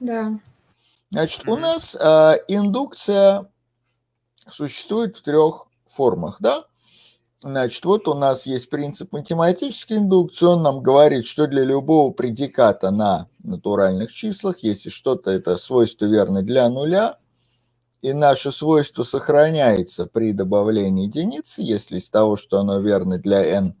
Да. Значит, mm-hmm. у нас э, индукция существует в трех формах, да? Значит, вот у нас есть принцип математической индукции. Он нам говорит, что для любого предиката на натуральных числах, если что-то это свойство верно для нуля, и наше свойство сохраняется при добавлении единицы, если из того, что оно верно для n,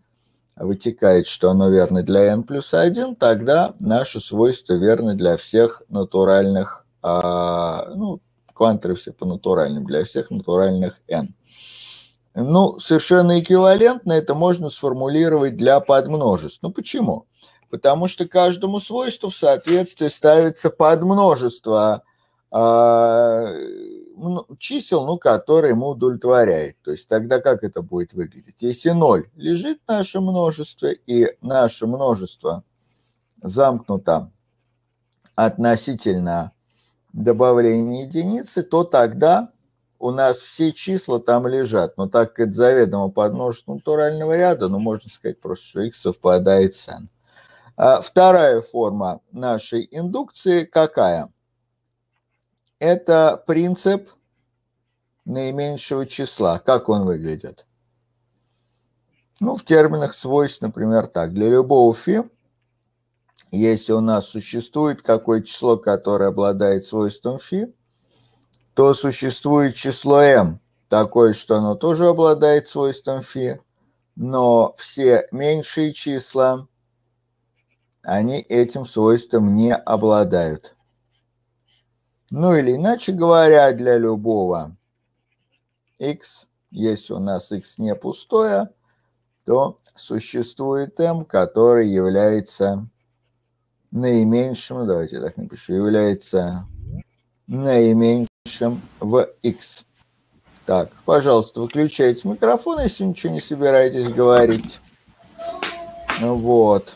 вытекает, что оно верно для n плюс 1, тогда наше свойство верно для всех натуральных, а, ну, кванты все по натуральным, для всех натуральных n. Ну, совершенно эквивалентно это можно сформулировать для подмножеств. Ну, почему? Потому что каждому свойству в соответствии ставится подмножество а, чисел, ну, которые ему удовлетворяет. То есть тогда как это будет выглядеть? Если 0 лежит в нашем множестве, и наше множество замкнуто относительно добавления единицы, то тогда у нас все числа там лежат. Но так как это заведомо подмножество натурального ряда, ну, можно сказать просто, что x совпадает с n. А вторая форма нашей индукции какая? Это принцип наименьшего числа. Как он выглядит? Ну, в терминах свойств, например, так. Для любого фи, если у нас существует какое число, которое обладает свойством фи, то существует число m, такое, что оно тоже обладает свойством φ, но все меньшие числа, они этим свойством не обладают. Ну или иначе говоря, для любого x, если у нас x не пустое, то существует m, который является наименьшим, давайте так напишу, является наименьшим в x. Так, пожалуйста, выключайте микрофон, если ничего не собираетесь говорить. Вот.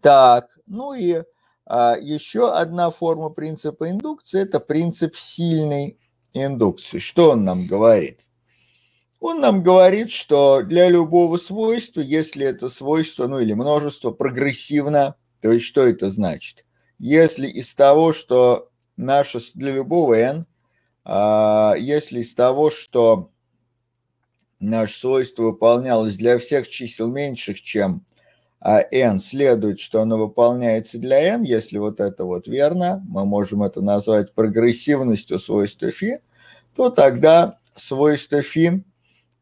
Так, ну и а, еще одна форма принципа индукции – это принцип сильной индукции. Что он нам говорит? Он нам говорит, что для любого свойства, если это свойство, ну или множество прогрессивно, то есть что это значит? Если из того, что наше для любого n, а, если из того, что наше свойство выполнялось для всех чисел меньших, чем а, n, следует, что оно выполняется для n, если вот это вот верно, мы можем это назвать прогрессивностью свойства φ, то тогда свойство φ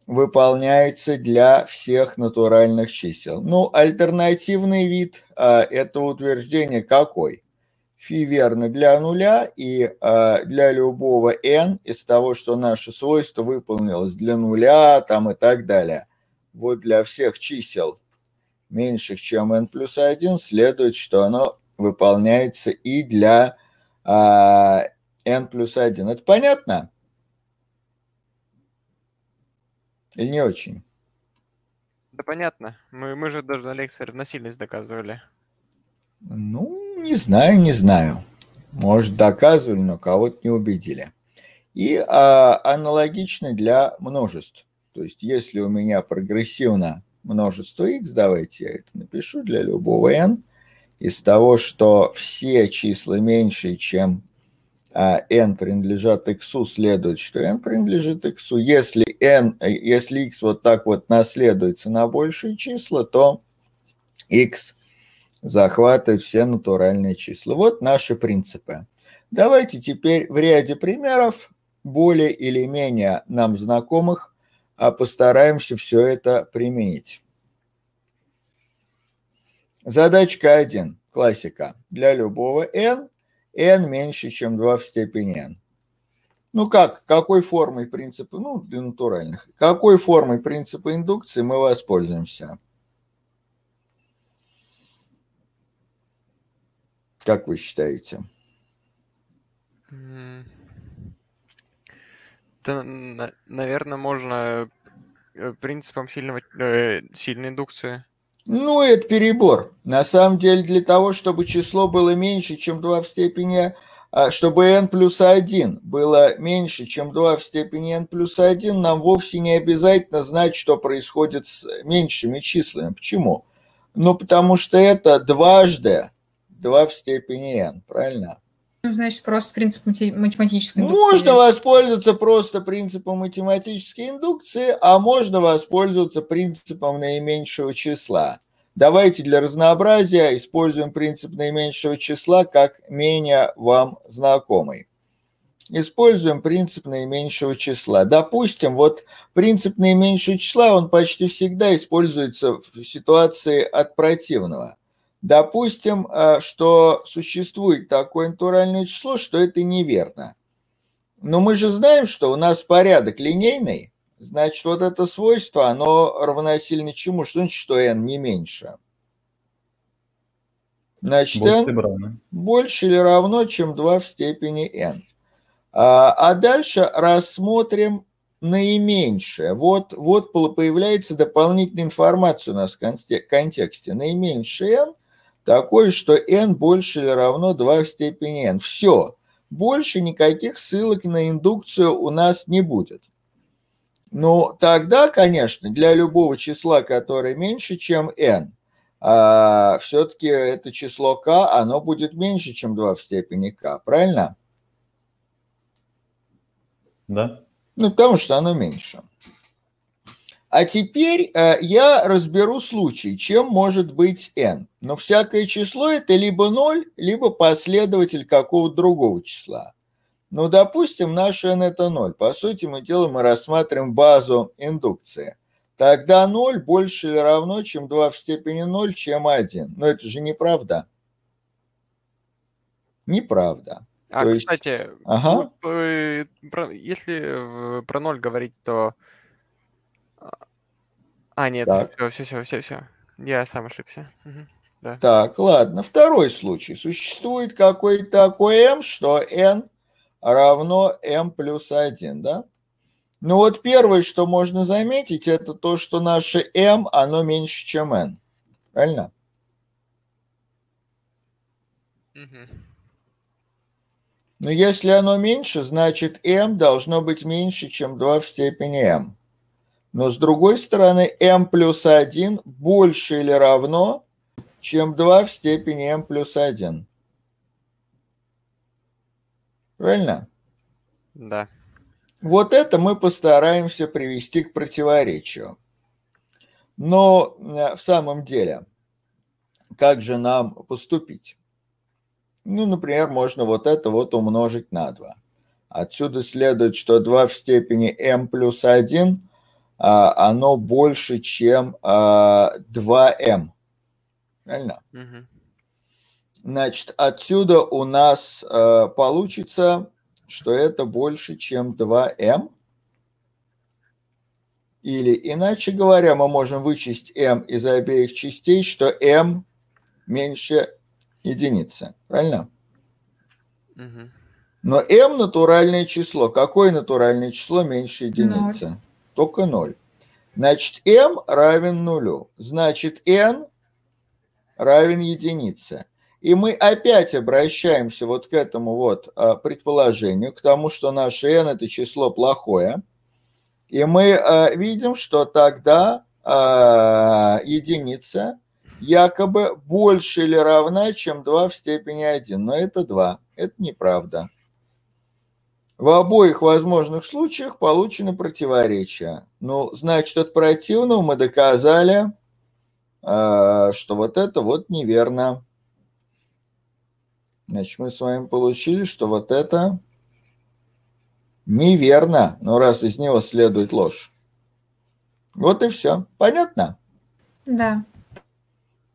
выполняется для всех натуральных чисел. Ну, альтернативный вид а, этого утверждения какой? фи верно для нуля и э, для любого n из того, что наше свойство выполнилось для нуля там и так далее. Вот для всех чисел меньших, чем n плюс 1, следует, что оно выполняется и для э, n плюс 1. Это понятно? Или не очень? Да понятно. Мы, мы же даже на лекции равносильность доказывали. Ну, не знаю, не знаю. Может, доказывали, но кого-то не убедили. И а, аналогично для множеств. То есть, если у меня прогрессивно множество x, давайте я это напишу для любого n, из того, что все числа меньше, чем а, n принадлежат x, следует, что n принадлежит x. Если n, если x вот так вот наследуется на большие числа, то x захватывать все натуральные числа. Вот наши принципы. Давайте теперь в ряде примеров, более или менее нам знакомых, постараемся все это применить. Задачка 1, классика. Для любого n, n меньше, чем 2 в степени n. Ну как, какой формой принципа, ну для натуральных, какой формой принципа индукции мы воспользуемся? Как вы считаете? Да, наверное, можно э, принципом сильного, э, сильной индукции. Ну, это перебор. На самом деле, для того, чтобы число было меньше, чем 2 в степени, а, чтобы n плюс 1 было меньше, чем 2 в степени n плюс 1, нам вовсе не обязательно знать, что происходит с меньшими числами. Почему? Ну, потому что это дважды 2 в степени n, правильно? Ну, значит, просто принцип математической индукции. Можно воспользоваться просто принципом математической индукции, а можно воспользоваться принципом наименьшего числа. Давайте для разнообразия используем принцип наименьшего числа как менее вам знакомый. Используем принцип наименьшего числа. Допустим, вот принцип наименьшего числа, он почти всегда используется в ситуации от противного – Допустим, э, что существует такое натуральное число, что это неверно. Но мы же знаем, что у нас порядок линейный, значит, вот это свойство, оно равносильно чему? Что значит, что n не меньше? Значит, больше n больше или равно, чем 2 в степени n. А, а дальше рассмотрим наименьшее. Вот, вот появляется дополнительная информация у нас в контексте. Наименьшее n такой, что n больше или равно 2 в степени n. Все. Больше никаких ссылок на индукцию у нас не будет. Ну, тогда, конечно, для любого числа, которое меньше, чем n, а, все-таки это число k, оно будет меньше, чем 2 в степени k, правильно? Да. Ну, потому что оно меньше. А теперь э, я разберу случай, чем может быть n. Но всякое число это либо 0, либо последователь какого-то другого числа. Ну, допустим, наш n это 0. По сути, мы делаем и рассматриваем базу индукции. Тогда 0 больше или равно, чем 2 в степени 0, чем 1. Но это же неправда. Неправда. А, То кстати, есть... ага. Э, если про 0 говорить, то а, нет, Так. все, все, все, все, все. Я сам ошибся. Мгм. Да. Так, ладно. Второй случай. Существует какой-то такой m, что n равно m плюс 1, да? Ну вот первое, что можно заметить, это то, что наше m, оно меньше, чем n. Правильно? Мгм. Но если оно меньше, значит m должно быть меньше, чем 2 в степени m. Но с другой стороны, m плюс 1 больше или равно, чем 2 в степени m плюс 1. Правильно? Да. Вот это мы постараемся привести к противоречию. Но э, в самом деле, как же нам поступить? Ну, например, можно вот это вот умножить на 2. Отсюда следует, что 2 в степени m плюс 1 а, оно больше, чем 2m. А, Правильно? Угу. Значит, отсюда у нас а, получится, что это больше, чем 2m. Или, иначе говоря, мы можем вычесть m из обеих частей, что m меньше единицы. Правильно? Угу. Но m натуральное число. Какое натуральное число меньше единицы? 0 только 0. Значит, m равен нулю. Значит, n равен единице. И мы опять обращаемся вот к этому вот а, предположению, к тому, что наше n это число плохое. И мы а, видим, что тогда а, единица якобы больше или равна, чем 2 в степени 1. Но это 2. Это неправда. В обоих возможных случаях получены противоречия. Ну, значит, от противного мы доказали, а, что вот это вот неверно. Значит, мы с вами получили, что вот это неверно, но раз из него следует ложь. Вот и все. Понятно? Да.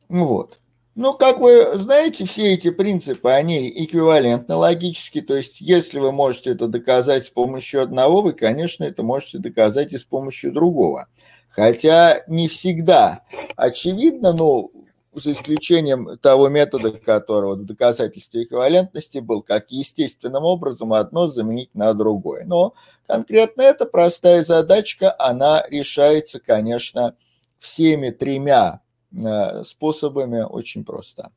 Вот. Ну, как вы знаете, все эти принципы, они эквивалентны логически, то есть если вы можете это доказать с помощью одного, вы, конечно, это можете доказать и с помощью другого. Хотя не всегда очевидно, но за исключением того метода, который в доказательстве эквивалентности был, как естественным образом одно заменить на другое. Но конкретно эта простая задачка, она решается, конечно, всеми тремя способами очень просто.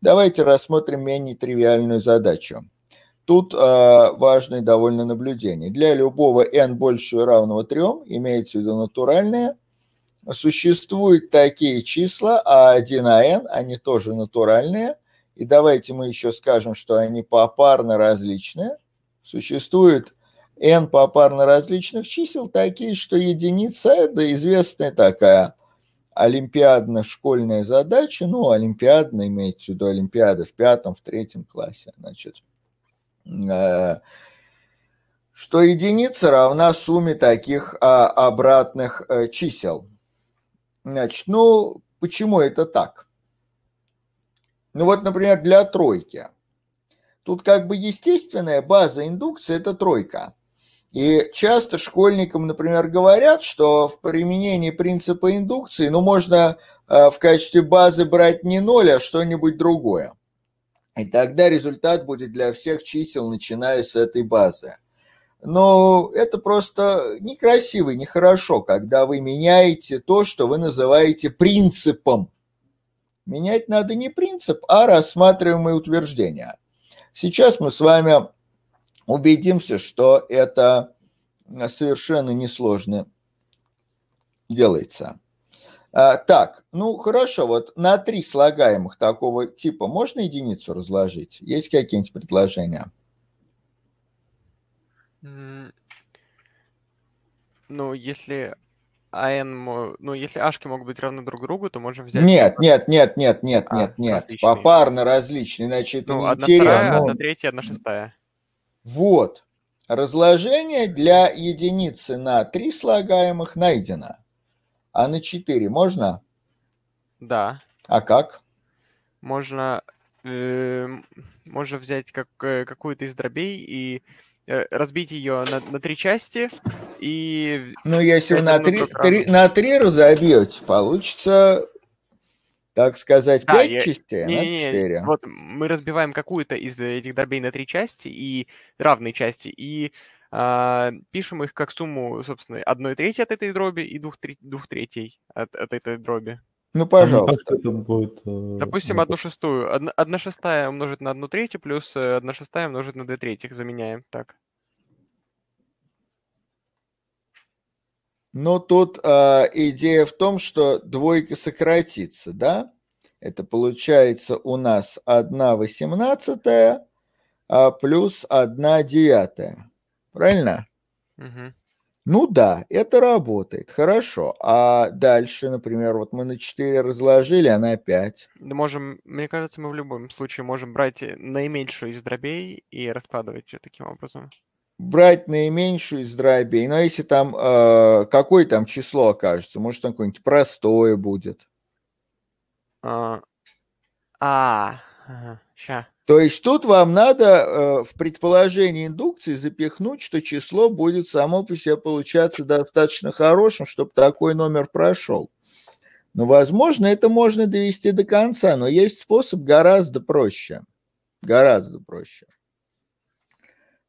Давайте рассмотрим менее тривиальную задачу. Тут э, важное довольно наблюдение. Для любого n больше равного 3, имеется в виду натуральное, существуют такие числа а1, а n, они тоже натуральные, и давайте мы еще скажем, что они попарно различные. Существует n попарно различных чисел, такие, что единица – это известная такая олимпиадно-школьная задача, ну, олимпиадная, имеется в виду олимпиада в пятом, в третьем классе, значит, э, что единица равна сумме таких а, обратных а, чисел. Значит, ну, почему это так? Ну вот, например, для тройки. Тут как бы естественная база индукции – это тройка. И часто школьникам, например, говорят, что в применении принципа индукции, ну, можно а, в качестве базы брать не ноль, а что-нибудь другое. И тогда результат будет для всех чисел, начиная с этой базы. Но это просто некрасиво, нехорошо, когда вы меняете то, что вы называете принципом. Менять надо не принцип, а рассматриваемые утверждения. Сейчас мы с вами убедимся, что это совершенно несложно делается. А, так, ну хорошо, вот на три слагаемых такого типа можно единицу разложить? Есть какие-нибудь предложения? Ну, если АН, ну, если ашки могут быть равны друг другу, то можем взять... Нет, нет, нет, нет, нет, а, нет, нет. Попарно различные, иначе это ну, не одна интересно. Вторая, одна третья, одна шестая. Вот. Разложение для единицы на три слагаемых найдено. А на четыре можно? Да. А как? Можно, э, можно взять как, э, какую-то из дробей и Э, разбить ее на, на три части и... Ну, если вы на три, три, на три разобьете, получится, так сказать, да, пять я... частей, не, не, четыре. Вот мы разбиваем какую-то из этих дробей на три части и равные части, и а, пишем их как сумму, собственно, одной трети от этой дроби и двух, двух третей от, от этой дроби. Ну, пожалуйста. Это будет, э, Допустим, одну шестую. Одна, одна шестая умножить на одну третью, плюс э, одна шестая умножить на две третьих. Заменяем. Так. Ну, тут э, идея в том, что двойка сократится, да? Это получается у нас 1 восемнадцатая а плюс 1 девятая. Правильно? Угу. Ну да, это работает, хорошо. А дальше, например, вот мы на 4 разложили, а на 5. Да можем, мне кажется, мы в любом случае можем брать наименьшую из дробей и раскладывать ее таким образом. Брать наименьшую из дробей. Но если там, э, какое там число окажется? Может, там какое-нибудь простое будет? А, а ага, ща. То есть тут вам надо э, в предположении индукции запихнуть, что число будет само по себе получаться достаточно хорошим, чтобы такой номер прошел. Но, возможно, это можно довести до конца, но есть способ гораздо проще. Гораздо проще.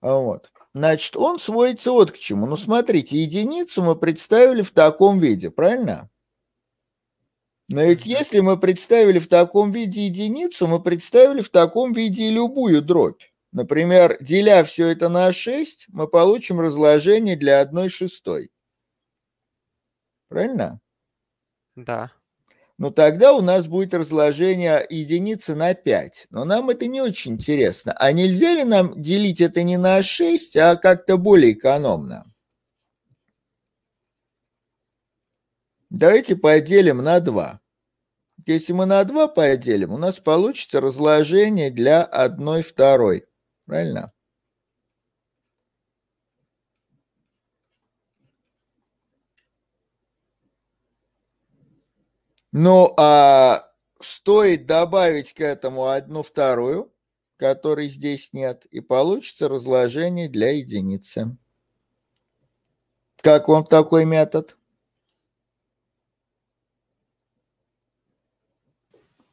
Вот. Значит, он сводится вот к чему. Ну, смотрите, единицу мы представили в таком виде, правильно? Но ведь если мы представили в таком виде единицу, мы представили в таком виде любую дробь. Например, деля все это на 6, мы получим разложение для 1 шестой. Правильно? Да. Ну тогда у нас будет разложение единицы на 5. Но нам это не очень интересно. А нельзя ли нам делить это не на 6, а как-то более экономно? Давайте поделим на 2. Если мы на 2 поделим, у нас получится разложение для 1 второй. Правильно? Ну, а стоит добавить к этому одну вторую, которой здесь нет, и получится разложение для единицы. Как вам такой метод?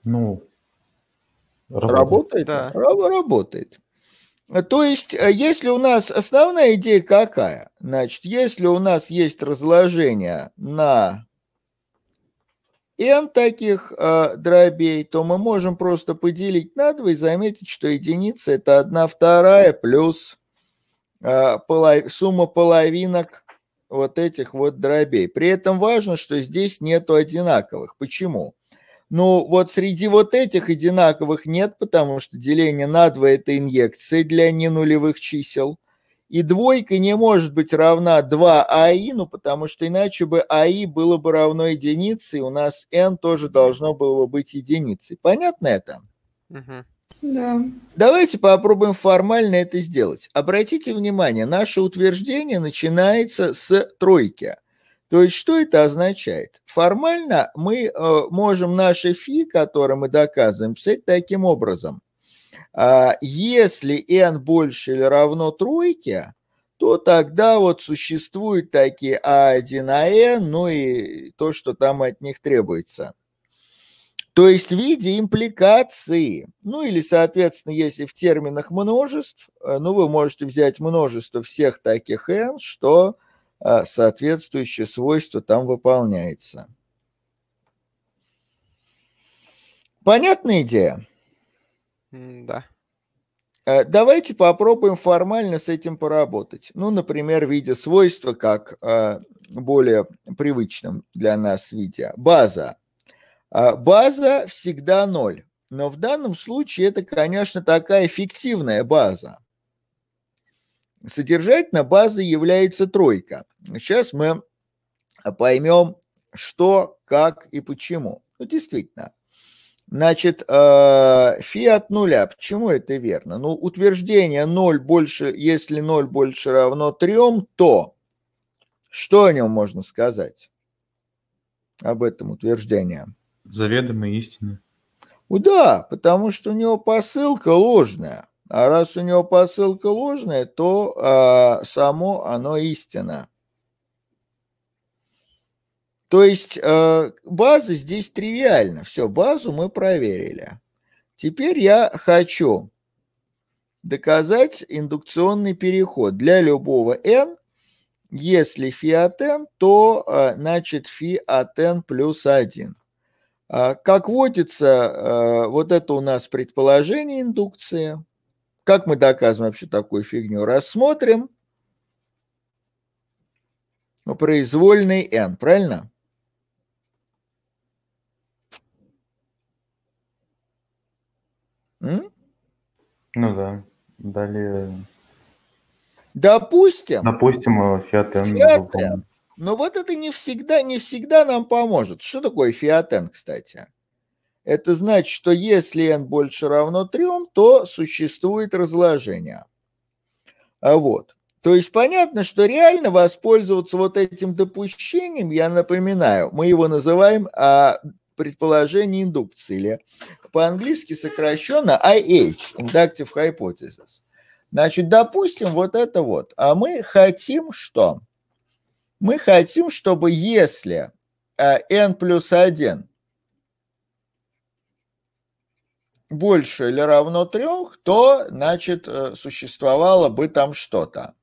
Ну, работает. Работает? Да. Работает. То есть, э, если у нас основная идея какая? Значит, если у нас есть разложение на n таких э, дробей, то мы можем просто поделить на 2 и заметить, что единица это 1 вторая плюс э, полов... сумма половинок вот этих вот дробей. При этом важно, что здесь нету одинаковых. Почему? Ну, вот среди вот этих одинаковых нет, потому что деление на 2 – это инъекция для ненулевых чисел. И двойка не может быть равна 2 АИ, ну, потому что иначе бы АИ было бы равно единице, и у нас n тоже должно было бы быть единицей. Понятно это? Да. Давайте попробуем формально это сделать. Обратите внимание, наше утверждение начинается с тройки. То есть что это означает? Формально мы э, можем наше фи, которое мы доказываем, писать таким образом. А, Если n больше или равно тройке, то тогда вот существуют такие А1, АН, ну и то, что там от них требуется. То есть в виде импликации, ну или, соответственно, если в терминах множеств, э, ну вы можете взять множество всех таких n, что э, соответствующее свойство там выполняется. Понятная идея? Да. Э, Давайте попробуем формально с этим поработать. Ну, например, в виде свойства, как э, более привычном для нас виде. База. А, База всегда ноль. Но в данном случае это, конечно, такая фиктивная база. Содержательно база является тройка. Сейчас мы поймем, что, как и почему. Ну, действительно. Значит, э, фи от нуля. Почему это верно? Ну, утверждение 0 больше, если 0 больше равно 3, то что о нем можно сказать? Об этом утверждении. Заведомо истины. Ну да, потому что у него посылка ложная. А раз у него посылка ложная, то а, само оно истина. То есть э, база здесь тривиальна. Все, базу мы проверили. Теперь я хочу доказать индукционный переход для любого n. Если фи от n, то э, значит фи от n плюс 1. А, Как водится, э, вот это у нас предположение индукции. Как мы доказываем вообще такую фигню? Рассмотрим произвольный n, правильно? М? Ну да. Далее, Допустим, допустим, э, Fiat N Fiat выполнен. N. Но вот это не всегда, не всегда нам поможет. Что такое фиатен, кстати? Это значит, что если n больше равно 3, то существует разложение. А вот. То есть понятно, что реально воспользоваться вот этим допущением, я напоминаю, мы его называем а, предположение индукции, или по-английски сокращенно IH, Inductive Hypothesis. Значит, допустим, вот это вот. А мы хотим что? Мы хотим, чтобы если э, n плюс 1 больше или равно 3, то, значит, э, существовало бы там что-то.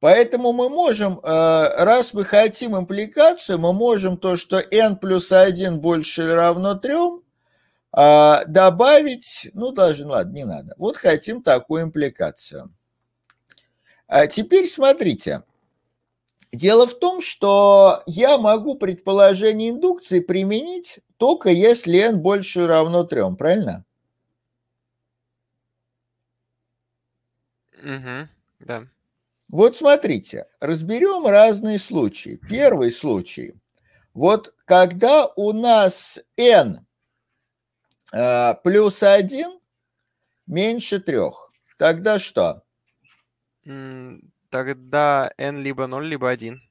Поэтому мы можем, э, раз мы хотим импликацию, мы можем то, что n плюс 1 больше или равно 3, а, добавить, ну даже, ну ладно, не надо. Вот хотим такую импликацию. А теперь смотрите. Дело в том, что я могу предположение индукции применить только если n больше или равно 3, правильно? Мгм. Да. Вот смотрите, разберем разные случаи. Первый случай. Вот когда у нас n э, плюс 1 меньше 3, тогда что? Тогда n либо 0, либо 1.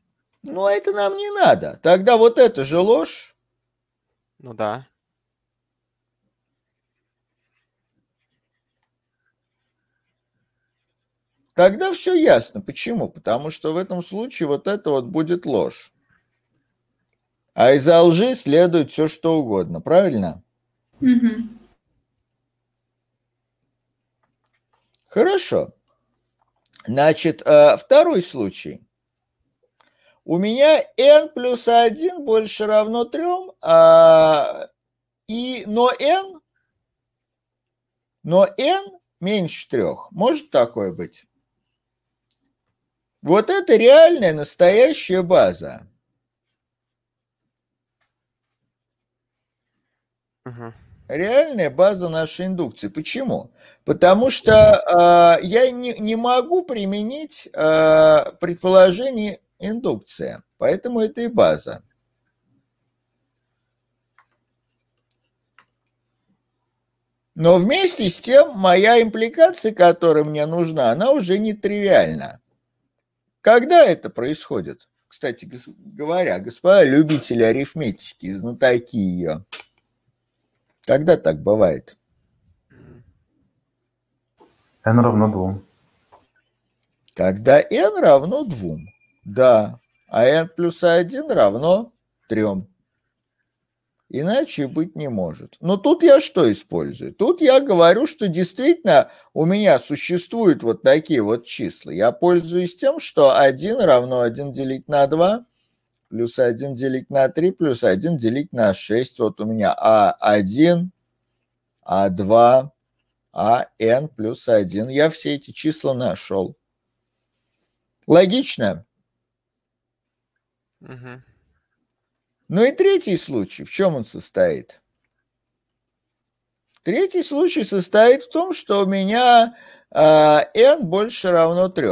Ну, это нам не надо. Тогда вот это же ложь. Ну да. Тогда все ясно. Почему? Потому что в этом случае вот это вот будет ложь. А из-за лжи следует все, что угодно. Правильно? Мгм. Хорошо. Значит, э, второй случай. У меня n плюс 1 больше равно 3, а, и, но n, но n меньше 3. Может такое быть? Вот это реальная настоящая база. Мгм. реальная база нашей индукции. Почему? Потому что э, я не, не могу применить э, предположение индукции, поэтому это и база. Но вместе с тем моя импликация, которая мне нужна, она уже не тривиальна. Когда это происходит? Кстати говоря, господа любители арифметики, знатоки ее, когда так бывает? N равно 2. Когда n равно 2. Да, а n плюс 1 равно 3. Иначе быть не может. Но тут я что использую? Тут я говорю, что действительно у меня существуют вот такие вот числа. Я пользуюсь тем, что 1 равно 1 делить на 2, плюс 1 делить на 3, плюс 1 делить на 6. Вот у меня А1, А2, АН плюс 1. Я все эти числа нашел. Логично? Мгм. Ну и третий случай, в чем он состоит? Третий случай состоит в том, что у меня а, n больше равно 3.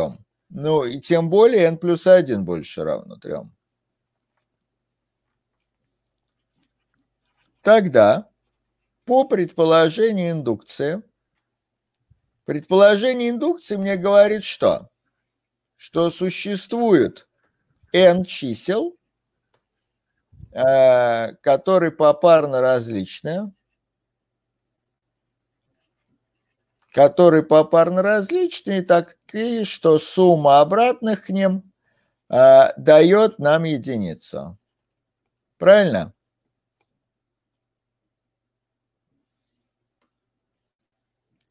Ну и тем более n плюс 1 больше равно 3. Тогда, по предположению индукции, предположение индукции мне говорит что? Что существует n чисел, э, которые попарно различны, которые попарно различны, и такие, что сумма обратных к ним э, дает нам единицу. Правильно?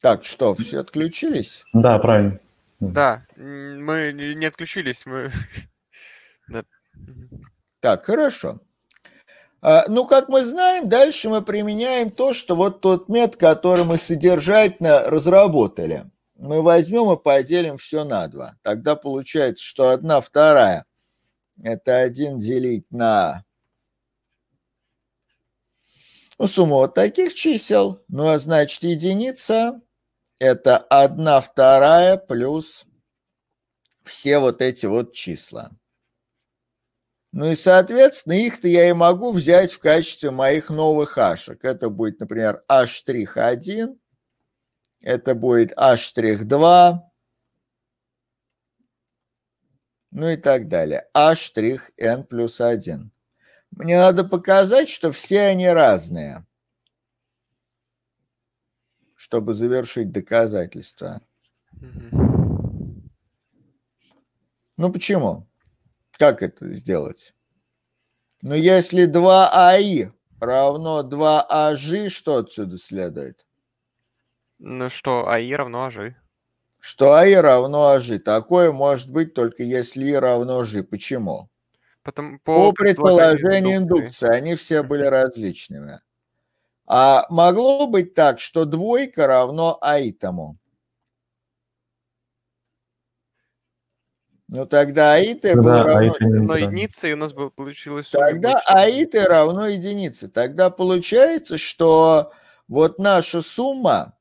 Так, что, все отключились? Да, правильно. Да, мы не отключились, мы... Так, хорошо. А, Ну, как мы знаем, дальше мы применяем то, что вот тот метод, который мы содержательно разработали. Мы возьмем и поделим все на два. Тогда получается, что одна вторая – это 1 делить на ну, сумму вот таких чисел. Ну, а значит, единица – это 1 вторая плюс все вот эти вот числа. Ну и, соответственно, их-то я и могу взять в качестве моих новых ашек. Это будет, например, h'1, это будет h'2, ну и так далее. h' плюс 1. Мне надо показать, что все они разные, чтобы завершить доказательство. Ну почему? Как это сделать? Ну, если 2АИ равно 2АЖ, что отсюда следует? Ну что, АИ равно АЖи. Что АИ равно АЖ. Такое может быть только если И равно Ж. Почему? Потом, По по предположению индукции, они все были различными. А могло быть так, что двойка равно АИ тому. Ну тогда АИТ было Тогда равно... аит не Но да. единица, и у нас бы получилось... Тогда больше. АИТ равно единице. Тогда получается, что вот наша сумма,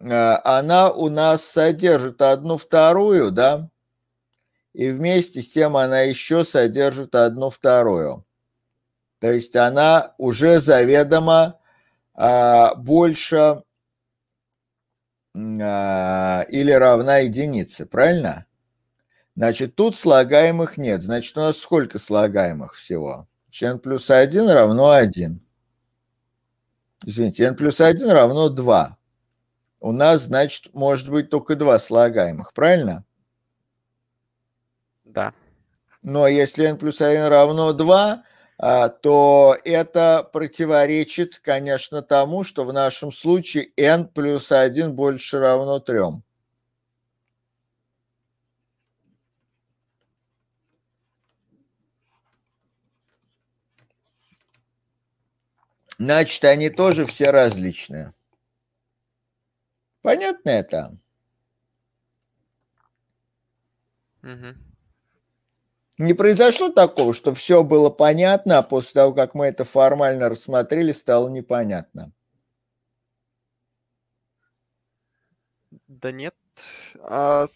э, она у нас содержит одну вторую, да, и вместе с тем она еще содержит одну вторую. То есть она уже заведомо а, больше или равна единице, правильно? Значит, тут слагаемых нет. Значит, у нас сколько слагаемых всего? n плюс 1 равно 1. Извините, n плюс 1 равно 2. У нас, значит, может быть только два слагаемых, правильно? Да. Но если n плюс 1 равно 2, а, то это противоречит, конечно, тому, что в нашем случае n плюс 1 больше равно 3. Значит, они тоже все различные. Понятно это? Мгм. Не произошло такого, что все было понятно, а после того, как мы это формально рассмотрели, стало непонятно. Да нет. А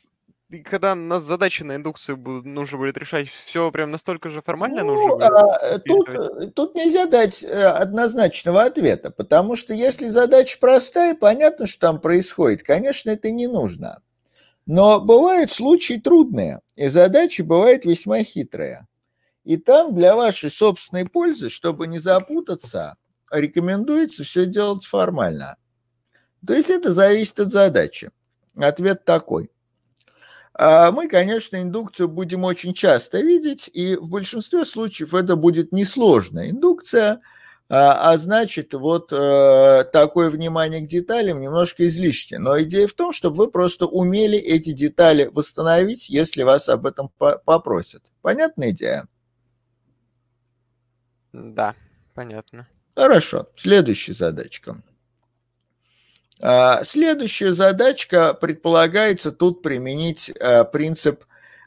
и когда нас задачи на индукцию будут, нужно будет решать, все прям настолько же формально ну, нужно будет а, тут, э, тут нельзя дать э, однозначного ответа, потому что если задача простая, понятно, что там происходит. Конечно, это не нужно. Но бывают случаи трудные, и задачи бывают весьма хитрые. И там для вашей собственной пользы, чтобы не запутаться, рекомендуется все делать формально. То есть это зависит от задачи. Ответ такой. А мы, конечно, индукцию будем очень часто видеть, и в большинстве случаев это будет несложная индукция, а, а значит, вот э, такое внимание к деталям немножко излишне. Но идея в том, чтобы вы просто умели эти детали восстановить, если вас об этом попросят. Понятная идея? Да, понятно. Хорошо. Следующая задачка. А, следующая задачка предполагается тут применить а, принцип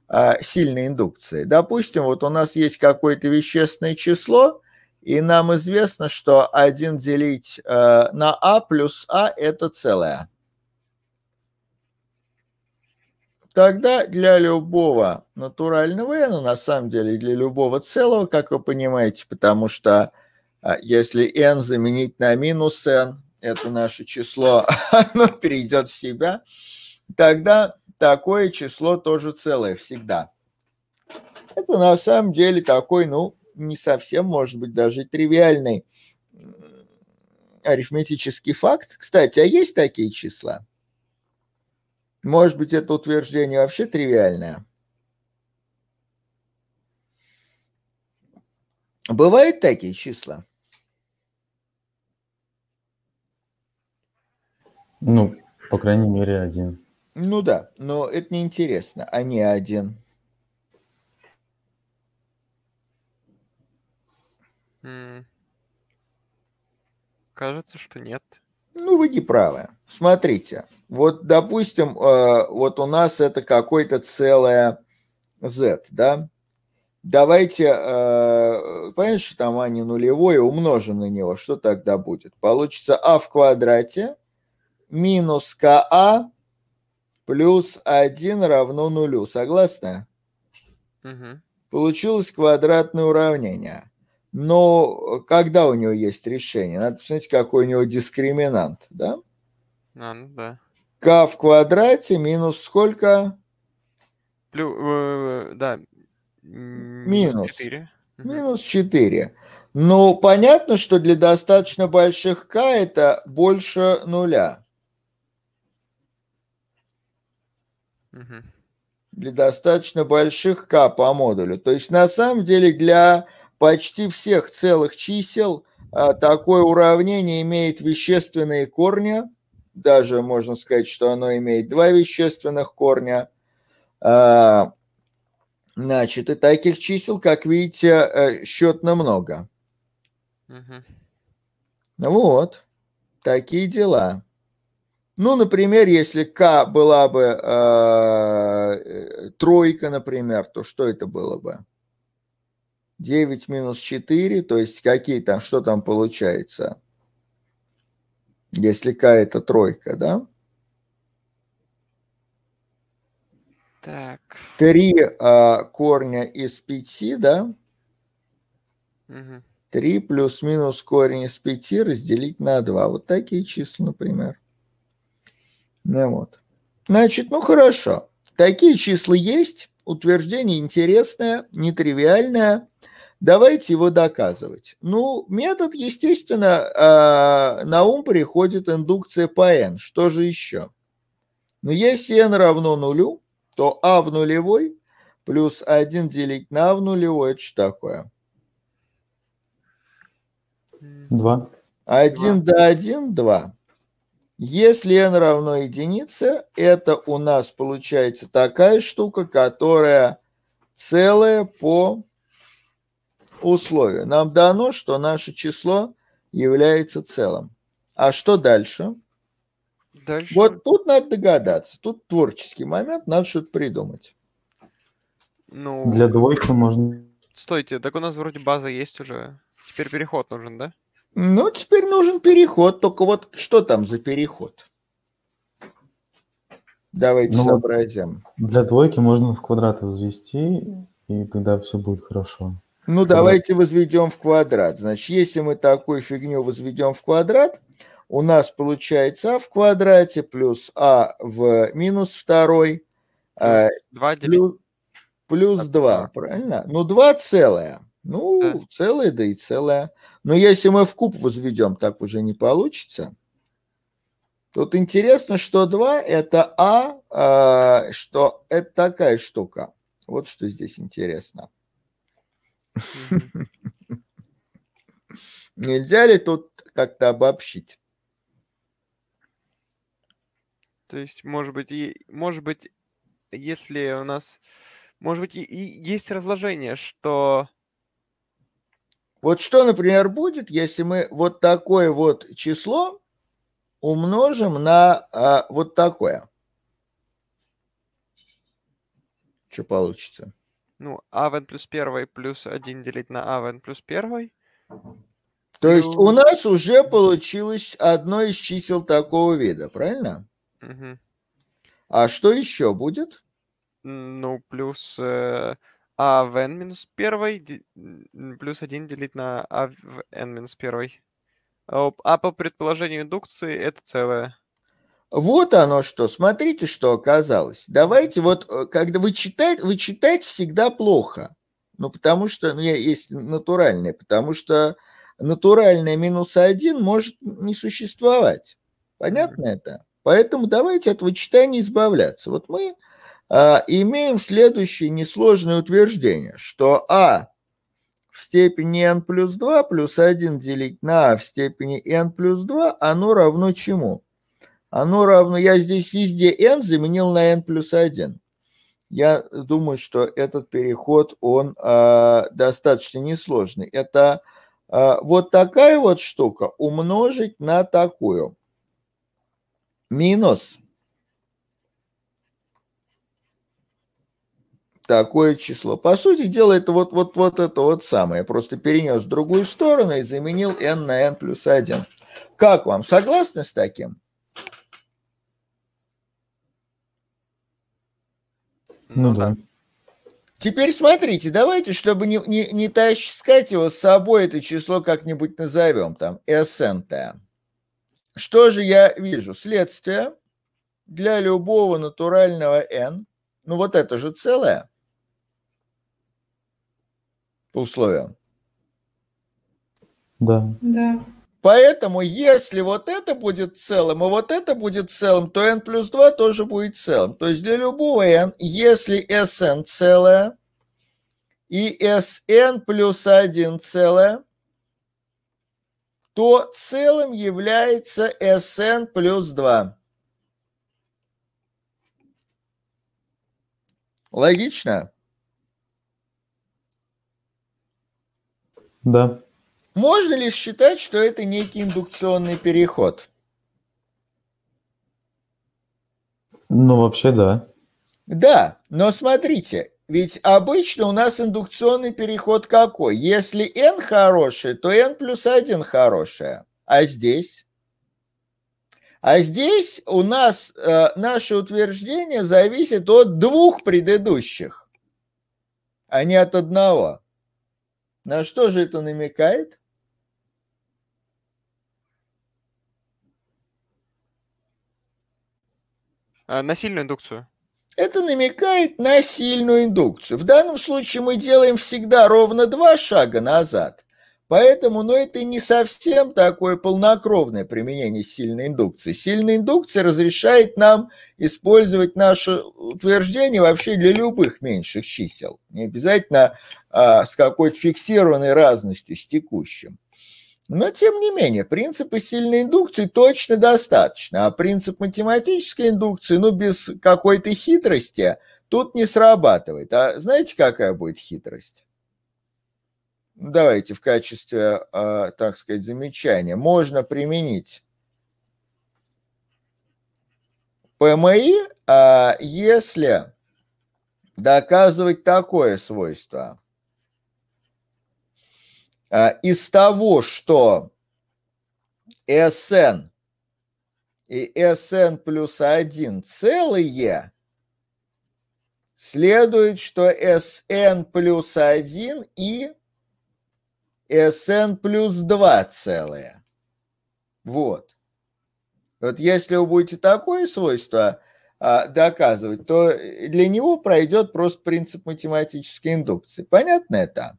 а, сильной индукции. Допустим, вот у нас есть какое-то вещественное число, и нам известно, что 1 делить на а плюс а – это целое. Тогда для любого натурального n, на самом деле для любого целого, как вы понимаете, потому что если n заменить на минус n, это наше число, оно перейдет в себя, тогда такое число тоже целое всегда. Это на самом деле такой, ну, не совсем, может быть, даже тривиальный арифметический факт. Кстати, а есть такие числа? Может быть, это утверждение вообще тривиальное? Бывают такие числа? Ну, по крайней мере, один. Ну да, но это неинтересно, а не один. Кажется, что нет. Ну, вы не правы. Смотрите, вот, допустим, э, вот у нас это какое-то целое z, да? Давайте, э, понимаешь, что там а не нулевое, умножим на него. Что тогда будет? Получится а в квадрате минус КА плюс 1 равно нулю. Согласны? Угу. Получилось квадратное уравнение. Но когда у него есть решение? Надо посмотреть, какой у него дискриминант, да? А, ну да. К в квадрате минус сколько? Плю, э, да. Минус. 4. Минус 4. Ну, понятно, что для достаточно больших k это больше нуля. Угу. Для достаточно больших k по модулю. То есть на самом деле для почти всех целых чисел а, такое уравнение имеет вещественные корни. Даже можно сказать, что оно имеет два вещественных корня. А, значит, и таких чисел, как видите, э, счетно много. Угу. Вот, такие дела. Ну, например, если k была бы э, тройка, например, то что это было бы? 9 минус 4, то есть какие там, что там получается? Если k это тройка, да? Так. 3 э, корня из 5, да? Угу. 3 плюс-минус корень из 5 разделить на 2. Вот такие числа, например. Ну вот. Значит, ну хорошо. Такие числа есть, утверждение интересное, нетривиальное. Давайте его доказывать. Ну, метод, естественно, а, на ум приходит индукция по n. Что же еще? Ну, если n равно нулю, то а в нулевой плюс 1 делить на а в нулевой, это что такое? Два. 1 до 1 – 2. Если n равно единице, это у нас получается такая штука, которая целая по условию. Нам дано, что наше число является целым. А что дальше? Дальше. Вот тут надо догадаться. Тут творческий момент, надо что-то придумать. Ну, Для двойки можно... стойте, так у нас вроде база есть уже. Теперь переход нужен, да? Ну, теперь нужен переход. Только вот что там за переход? Давайте Ну сообразим. Для двойки можно в квадрат возвести, и тогда все будет хорошо. Ну, давайте возведем в квадрат. Значит, если мы такую фигню возведем в квадрат, у нас получается а в квадрате плюс а в минус второй а, Два делить. плюс, плюс от 2, два. правильно? Ну, 2 целое. Ну, Да. целое, да и целое. Но если мы в куб возведем, так уже не получится. Тут интересно, что 2 это а, а, что это такая штука. Вот что здесь интересно. Нельзя ли тут как-то обобщить? То есть, может быть, и, может быть, если у нас, может быть, и, и есть разложение, что Вот что, например, будет, если мы вот такое вот число умножим на а, вот такое? Что получится? Ну, а в n плюс первый плюс 1 делить на а в n плюс первый. То есть у Ну. нас уже получилось одно из чисел такого вида, правильно? Мгм. А что еще будет? Ну, плюс э, а в n минус первый де- м, плюс 1 делить на а в n минус первый. А п- а по предположению индукции это целое. Вот оно что. Смотрите, что оказалось. Давайте вот, э, когда вы читаете, вы читать всегда плохо. Ну, потому что, ну, есть натуральное, потому что натуральное минус один может не существовать. Понятно это? Поэтому давайте от вычитания избавляться. Вот мы а, имеем следующее несложное утверждение, что а в степени n плюс 2 плюс 1 делить на а в степени n плюс 2, оно равно чему? Оно равно, я здесь везде n заменил на n плюс 1. Я думаю, что этот переход, он а, достаточно несложный. Это а, вот такая вот штука умножить на такую. Минус такое число. По сути дела, это вот, вот, вот это вот самое. Я просто перенес в другую сторону и заменил n на n плюс 1. Как вам? Согласны с таким? Ну да. Теперь смотрите, давайте, чтобы не, не, не таскать его с собой, это число как-нибудь назовем, там, SNT. Что же я вижу? Следствие для любого натурального n, ну вот это же целое по условиям. Да. Да. Поэтому, если вот это будет целым, и вот это будет целым, то n плюс 2 тоже будет целым. То есть для любого n, если sn целое и sn плюс 1 целое, то целым является sn плюс 2. Логично? Да. Можно ли считать, что это некий индукционный переход? Ну, вообще, да. Да, но смотрите, ведь обычно у нас индукционный переход какой? Если n хорошее, то n плюс 1 хорошее. А здесь? А здесь у нас э, наше утверждение зависит от двух предыдущих, а не от одного. На что же это намекает? А, на сильную индукцию. Это намекает на сильную индукцию. В данном случае мы делаем всегда ровно два шага назад. Поэтому, ну, это не совсем такое полнокровное применение сильной индукции. Сильная индукция разрешает нам использовать наше утверждение вообще для любых меньших чисел. Не обязательно а, с какой-то фиксированной разностью с текущим. Но, тем не менее, принципа сильной индукции точно достаточно, а принцип математической индукции, ну, без какой-то хитрости, тут не срабатывает. А знаете, какая будет хитрость? Давайте в качестве, э, так сказать, замечания. Можно применить ПМИ, а если доказывать такое свойство. А, из того, что Sn и Sn плюс 1 целые, следует, что Sn плюс 1 и Sn плюс 2 целые. Вот. Вот если вы будете такое свойство а, доказывать, то для него пройдет просто принцип математической индукции. Понятно это?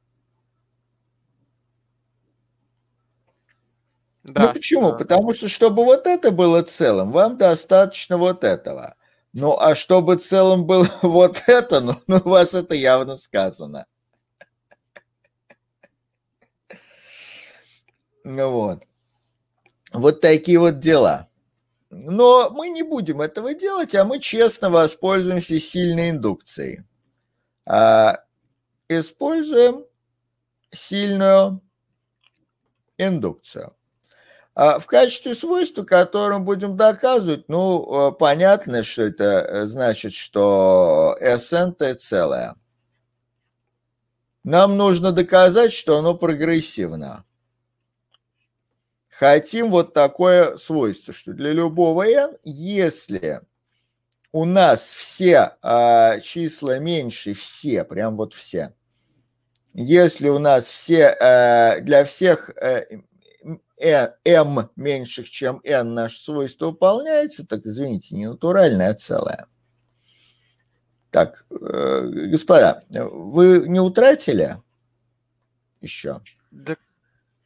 Да. Ну почему? Да. Потому что, чтобы вот это было целым, вам достаточно вот этого. Ну, а чтобы целым было вот это, ну, ну у вас это явно сказано. Вот. Вот такие вот дела. Но мы не будем этого делать, а мы честно воспользуемся сильной индукцией. А, используем сильную индукцию. А в качестве свойства, которым будем доказывать, ну, э, понятно, что это э, значит, что Sn – целое. Нам нужно доказать, что оно прогрессивно. Хотим вот такое свойство, что для любого n, если у нас все а, числа меньше, все, прям вот все, если у нас все, а, для всех а, m меньших, чем n наше свойство выполняется, так, извините, не натуральное, а целое. Так, э, господа, вы не утратили еще? Да,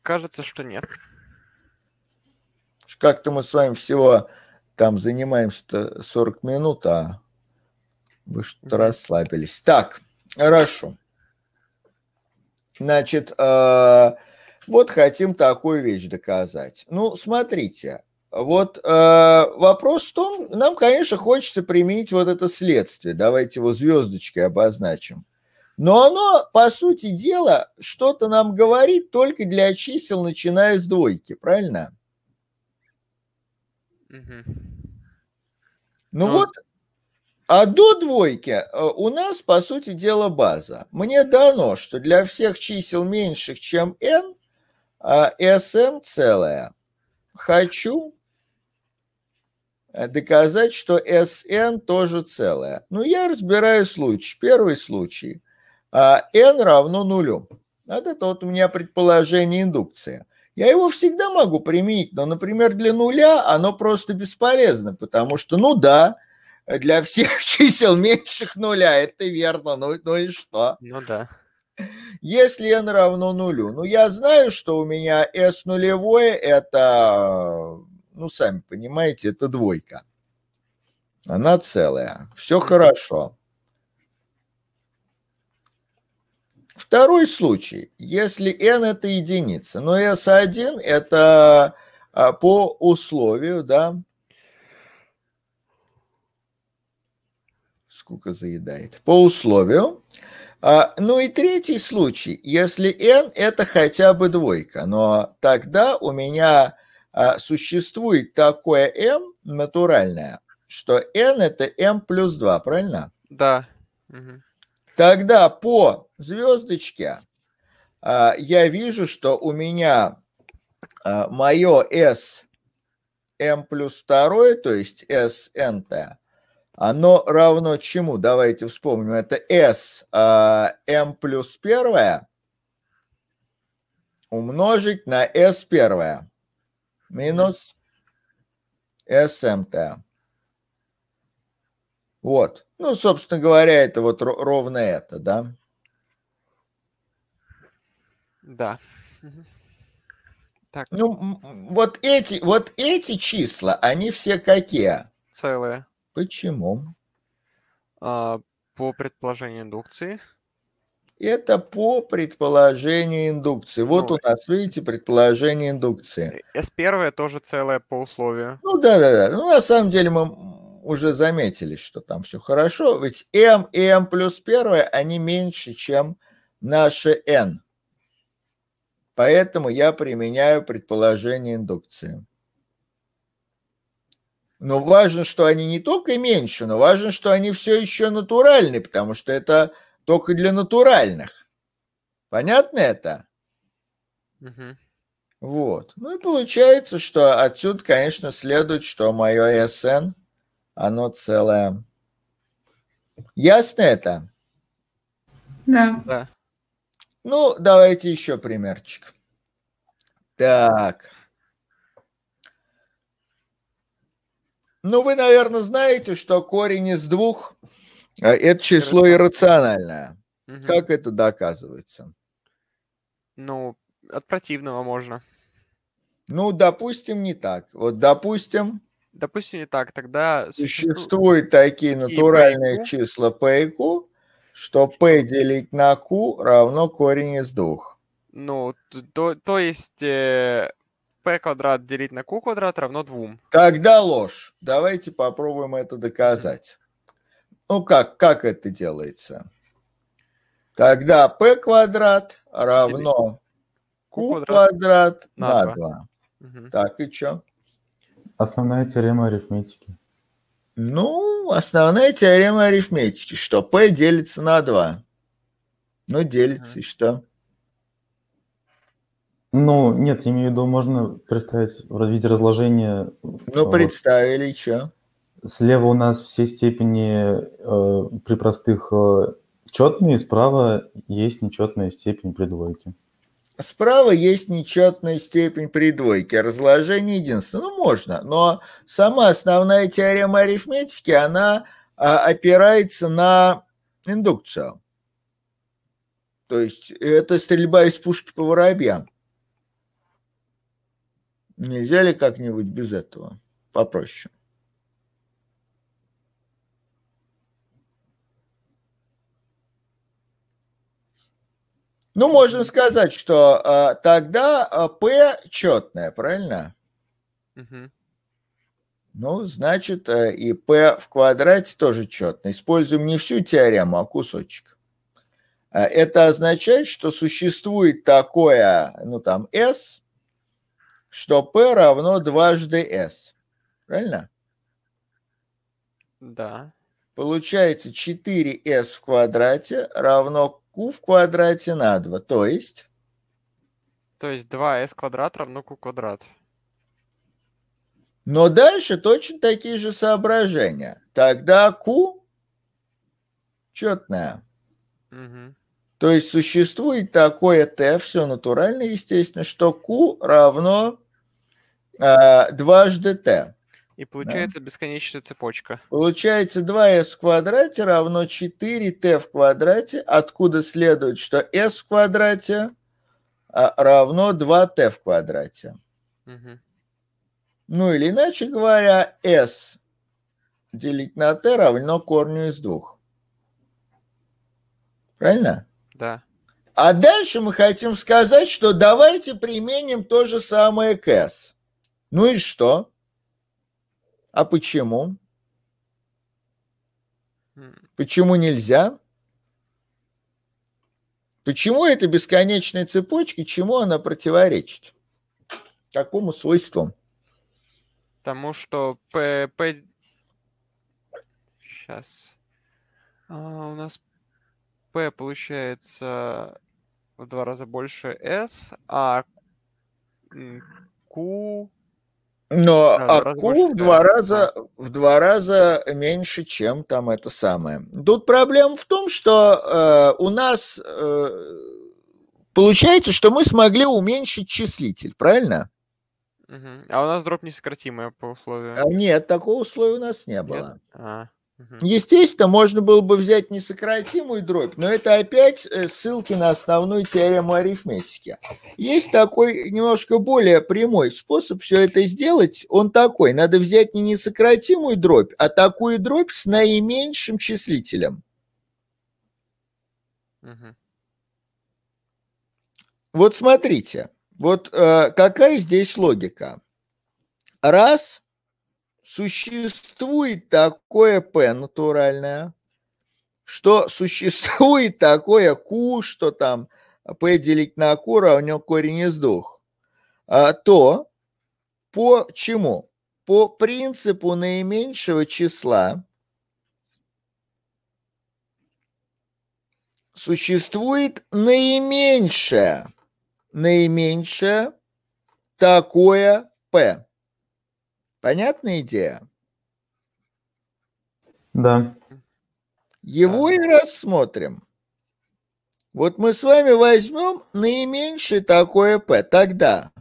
кажется, что нет. Как-то мы с вами всего там занимаемся 40 минут, а вы что-то расслабились. Так, хорошо. Значит, э, вот хотим такую вещь доказать. Ну, смотрите, вот э, вопрос в том, нам, конечно, хочется применить вот это следствие. Давайте его звездочкой обозначим. Но оно, по сути дела, что-то нам говорит только для чисел, начиная с двойки, правильно? Угу. Ну Но... вот, а до двойки э, у нас, по сути дела, база. Мне дано, что для всех чисел меньших, чем n, а SM целое. Хочу доказать, что SN тоже целое. Ну, я разбираю случай. Первый случай. А, n равно нулю. Вот это вот у меня предположение индукции. Я его всегда могу применить, но, например, для нуля оно просто бесполезно, потому что, ну да, для всех чисел меньших нуля, это верно, ну, ну и что? Ну да. Если n равно нулю, ну я знаю, что у меня s нулевое это, ну сами понимаете, это двойка. Она целая. Все хорошо. Второй случай, если n это единица, но s1 это а, по условию, да, сколько заедает, по условию, а, ну и третий случай, если n это хотя бы двойка, но тогда у меня а, существует такое m натуральное, что n это m плюс 2, правильно? Да. Тогда по звездочке а, я вижу, что у меня мое s m плюс 2, то есть s n оно равно чему? Давайте вспомним. Это s а, m плюс первое умножить на s первое минус smt. Вот. Ну, собственно говоря, это вот ровно это, да? Да. Так. Ну, вот эти, вот эти числа, они все какие? Целые. Почему? А, по предположению индукции. Это по предположению индукции. Вот ну, у нас, видите, предположение индукции. S1 тоже целое по условию. Ну да, да, да. Ну, на самом деле мы уже заметили, что там все хорошо. Ведь m и m плюс 1, они меньше, чем наши n. Поэтому я применяю предположение индукции. Но важно, что они не только меньше, но важно, что они все еще натуральны, потому что это только для натуральных. Понятно это? Мгм. Вот. Ну и получается, что отсюда, конечно, следует, что мое SN, оно целое. Ясно это? Да. Да. Ну, давайте еще примерчик. Так. Ну, вы, наверное, знаете, что корень из двух а, – это число иррациональное. Мгм. Как это доказывается? Ну, от противного можно. Ну, допустим, не так. Вот, допустим, Допустим, не так, тогда существу- существуют такие натуральные Q. числа p и q, что p делить на q равно корень из двух. Ну, то, то есть э, p квадрат делить на q квадрат равно двум. Тогда ложь. Давайте попробуем это доказать. Ну как, как это делается? Тогда p квадрат равно Q квадрат на на два. 2. Мгм. Так, и что? Основная теорема арифметики. Ну, основная теорема арифметики, что p делится на 2. Ну, делится, и что? Ну, нет, я имею в виду, можно представить в виде разложения. Ну, вот, представили, что? Слева у нас все степени э, при простых э, четные, справа есть нечетная степень при двойке. Справа есть нечетная степень при двойке. Разложение единства. Ну, можно, но сама основная теорема арифметики, она а, опирается на индукцию. То есть это стрельба из пушки по воробьям. Нельзя ли как-нибудь без этого? Попроще. Ну, можно сказать, что а, тогда а, P четная, правильно? Мгм. Ну, значит, э, и P в квадрате тоже четно. Используем не всю теорему, а кусочек. А Это означает, что существует такое, ну там, S, что P равно дважды S. Правильно? Да. Получается 4S в квадрате равно Q в квадрате на 2. То есть То есть 2s квадрат равно q квадрат. Но дальше точно такие же соображения. Тогда Q четная. Мгм. То есть существует такое T, все натурально, естественно, что Q равно а, дважды T. И получается бесконечная цепочка. Получается 2s в квадрате равно 4t в квадрате, откуда следует, что s в квадрате а, равно 2t в квадрате. Мгм. Ну или иначе говоря, s делить на t равно корню из двух. Правильно? Да. А дальше мы хотим сказать, что давайте применим то же самое к s. Ну и что? А почему? М, Почему нельзя? Почему это бесконечная цепочка, чему она противоречит? Какому свойству? Потому что p, p... Сейчас. у нас p получается в два раза больше s, а q... Но Да, в два раза АКУ в два раза, в два раза меньше, чем там это самое. Тут проблема в том, что э, у нас э, получается, что мы смогли уменьшить числитель, правильно? Мгм. А у нас дробь несократимая по условию. А нет, такого условия у нас не было. А, мгм. Естественно, можно было бы взять несократимую дробь, но это опять э, ссылки на основную теорему арифметики. Есть такой немножко более прямой способ все это сделать. Он такой, надо взять не несократимую дробь, а такую дробь с наименьшим числителем. Мгм. Вот смотрите, вот э, какая здесь логика. Раз существует такое P натуральное, что существует такое Q, что там P делить на Q равно корень из двух, а, то по чему? по принципу наименьшего числа существует наименьшее, наименьшее такое P. Понятная идея? Да. Его и рассмотрим. Вот мы с вами возьмем наименьшее такое P. Тогда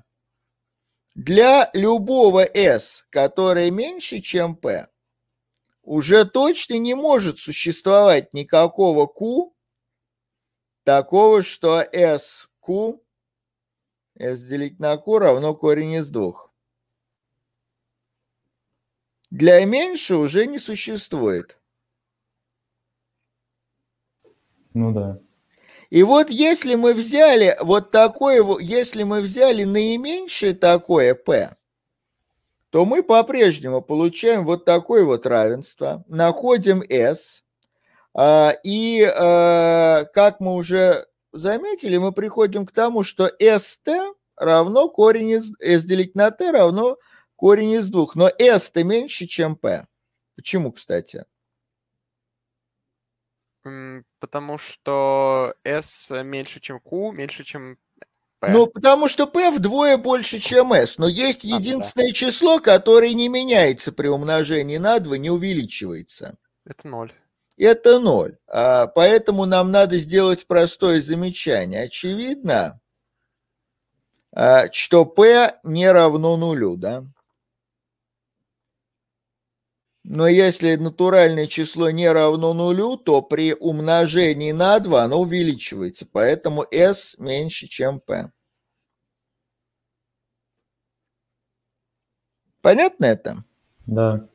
для любого S, которое меньше, чем P, уже точно не может существовать никакого Q, такого, что SQ, S делить на Q равно корень из двух. Для меньше уже не существует. Ну да. И вот если мы взяли вот такое, если мы взяли наименьшее такое p, то мы по-прежнему получаем вот такое вот равенство, находим s, а, и а, как мы уже заметили, мы приходим к тому, что st равно корень из s делить на t равно корень из двух, но s-то меньше, чем p. Почему, кстати? Потому что S меньше, чем Q, меньше, чем P. Ну, потому что P вдвое больше, чем S. Но есть а, единственное да. число, которое не меняется при умножении на 2, не увеличивается. Это 0. Это 0. А, поэтому нам надо сделать простое замечание. Очевидно, а, что P не равно нулю, да? Но если натуральное число не равно нулю, то при умножении на 2 оно увеличивается. Поэтому s меньше, чем p. Понятно это? Да.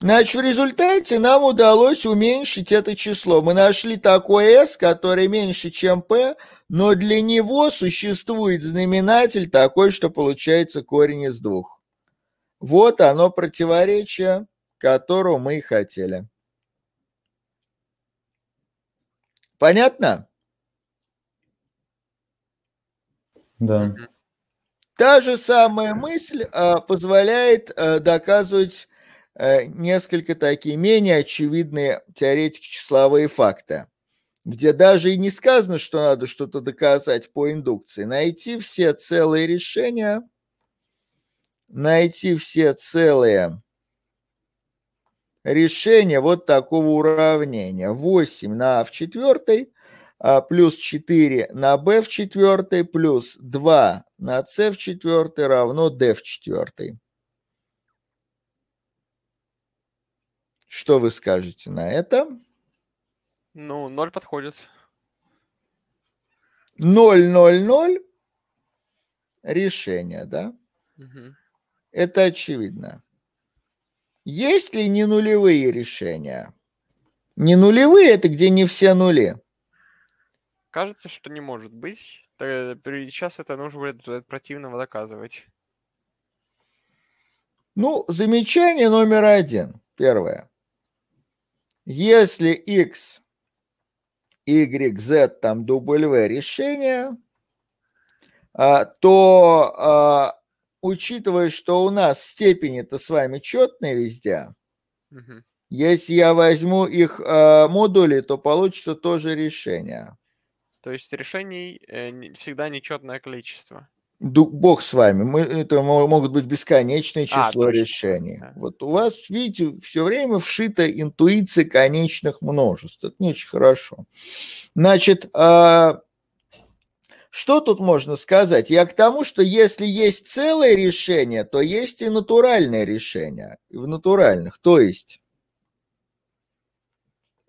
Значит, в результате нам удалось уменьшить это число. Мы нашли такое s, которое меньше, чем p, но для него существует знаменатель такой, что получается корень из двух. Вот оно противоречие которую мы и хотели. Понятно? Да. Та же самая мысль э, позволяет э, доказывать э, несколько такие менее очевидные теоретики числовые факты, где даже и не сказано, что надо что-то доказать по индукции. Найти все целые решения, найти все целые решение вот такого уравнения. 8 на а в четвертой плюс 4 на b в четвертой плюс 2 на c в четвертой равно d в четвертой. Что вы скажете на это? Ну, 0 подходит. 0, 0, 0 решение, да? Угу. Это очевидно. Есть ли не нулевые решения? Не нулевые – это где не все нули. Кажется, что не может быть. Сейчас это нужно будет противного доказывать. Ну, замечание номер один. Первое. Если x, y, z, там W решение, а, то а, учитывая, что у нас степени-то с вами четные везде, угу. если я возьму их э, модули, то получится тоже решение. То есть решений э, всегда нечетное количество. Бог с вами, мы, это могут быть бесконечное а, число а, решений. Да. Вот у вас, видите, все время вшита интуиция конечных множеств. Это не очень хорошо. Значит, э, что тут можно сказать? Я к тому, что если есть целое решение, то есть и натуральное решение. В натуральных. То есть,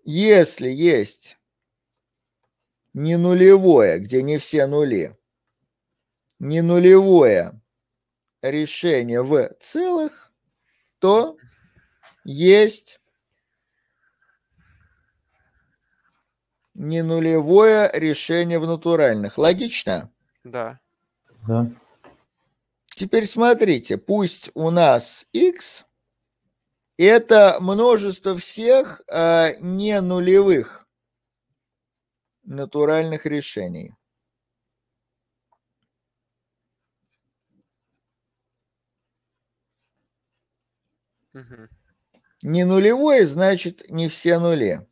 если есть не нулевое, где не все нули, не нулевое решение в целых, то есть не нулевое решение в натуральных. Логично? Да. Да. Теперь смотрите, пусть у нас x это множество всех э, не нулевых натуральных решений. Мгм. Не нулевое, значит, не все нули.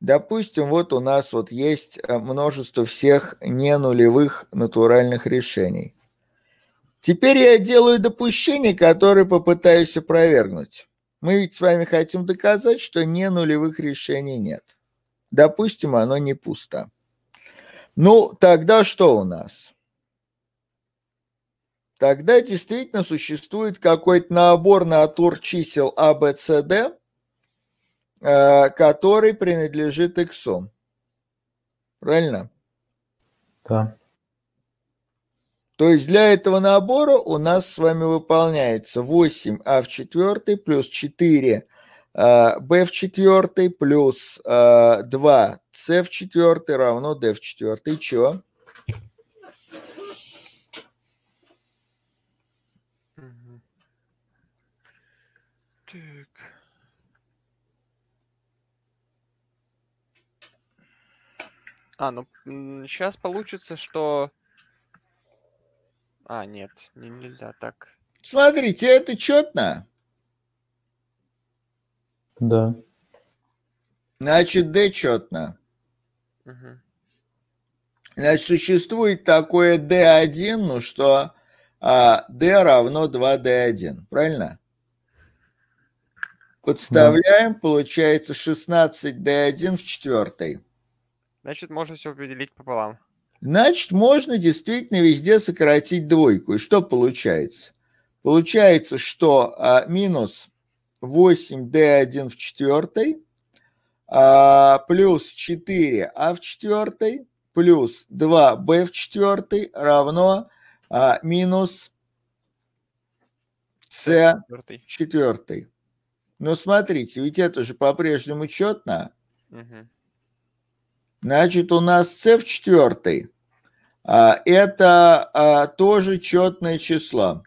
Допустим, вот у нас вот есть э, множество всех не нулевых натуральных решений. Теперь я делаю допущение, которое попытаюсь опровергнуть. Мы ведь с вами хотим доказать, что не нулевых решений нет. Допустим, оно не пусто. Ну, тогда что у нас? Тогда действительно существует какой-то набор натур чисел А, Б, С, Д, который принадлежит X. Правильно? Да. То есть для этого набора у нас с вами выполняется 8а в четвертой плюс 4 b в четвертой плюс 2 c в четвертой равно d в четвертой. И А, ну сейчас получится, что... А, нет, не, нельзя так. Смотрите, это четно. Да. Значит, d четно. Мгм. Значит, существует такое d1, ну что а, d равно 2d1, правильно? Подставляем, получается 16d1 в четвертой. Значит, можно все поделить пополам. Значит, можно действительно везде сократить двойку. И что получается? Получается, что а, минус 8d1 в четвертой а, плюс 4а в четвертой плюс 2b в четвертой равно а, минус c в четвертой. Но смотрите, ведь это же по-прежнему четно. Мгм. Значит, у нас c в четвертой. а, Это а, тоже четное число.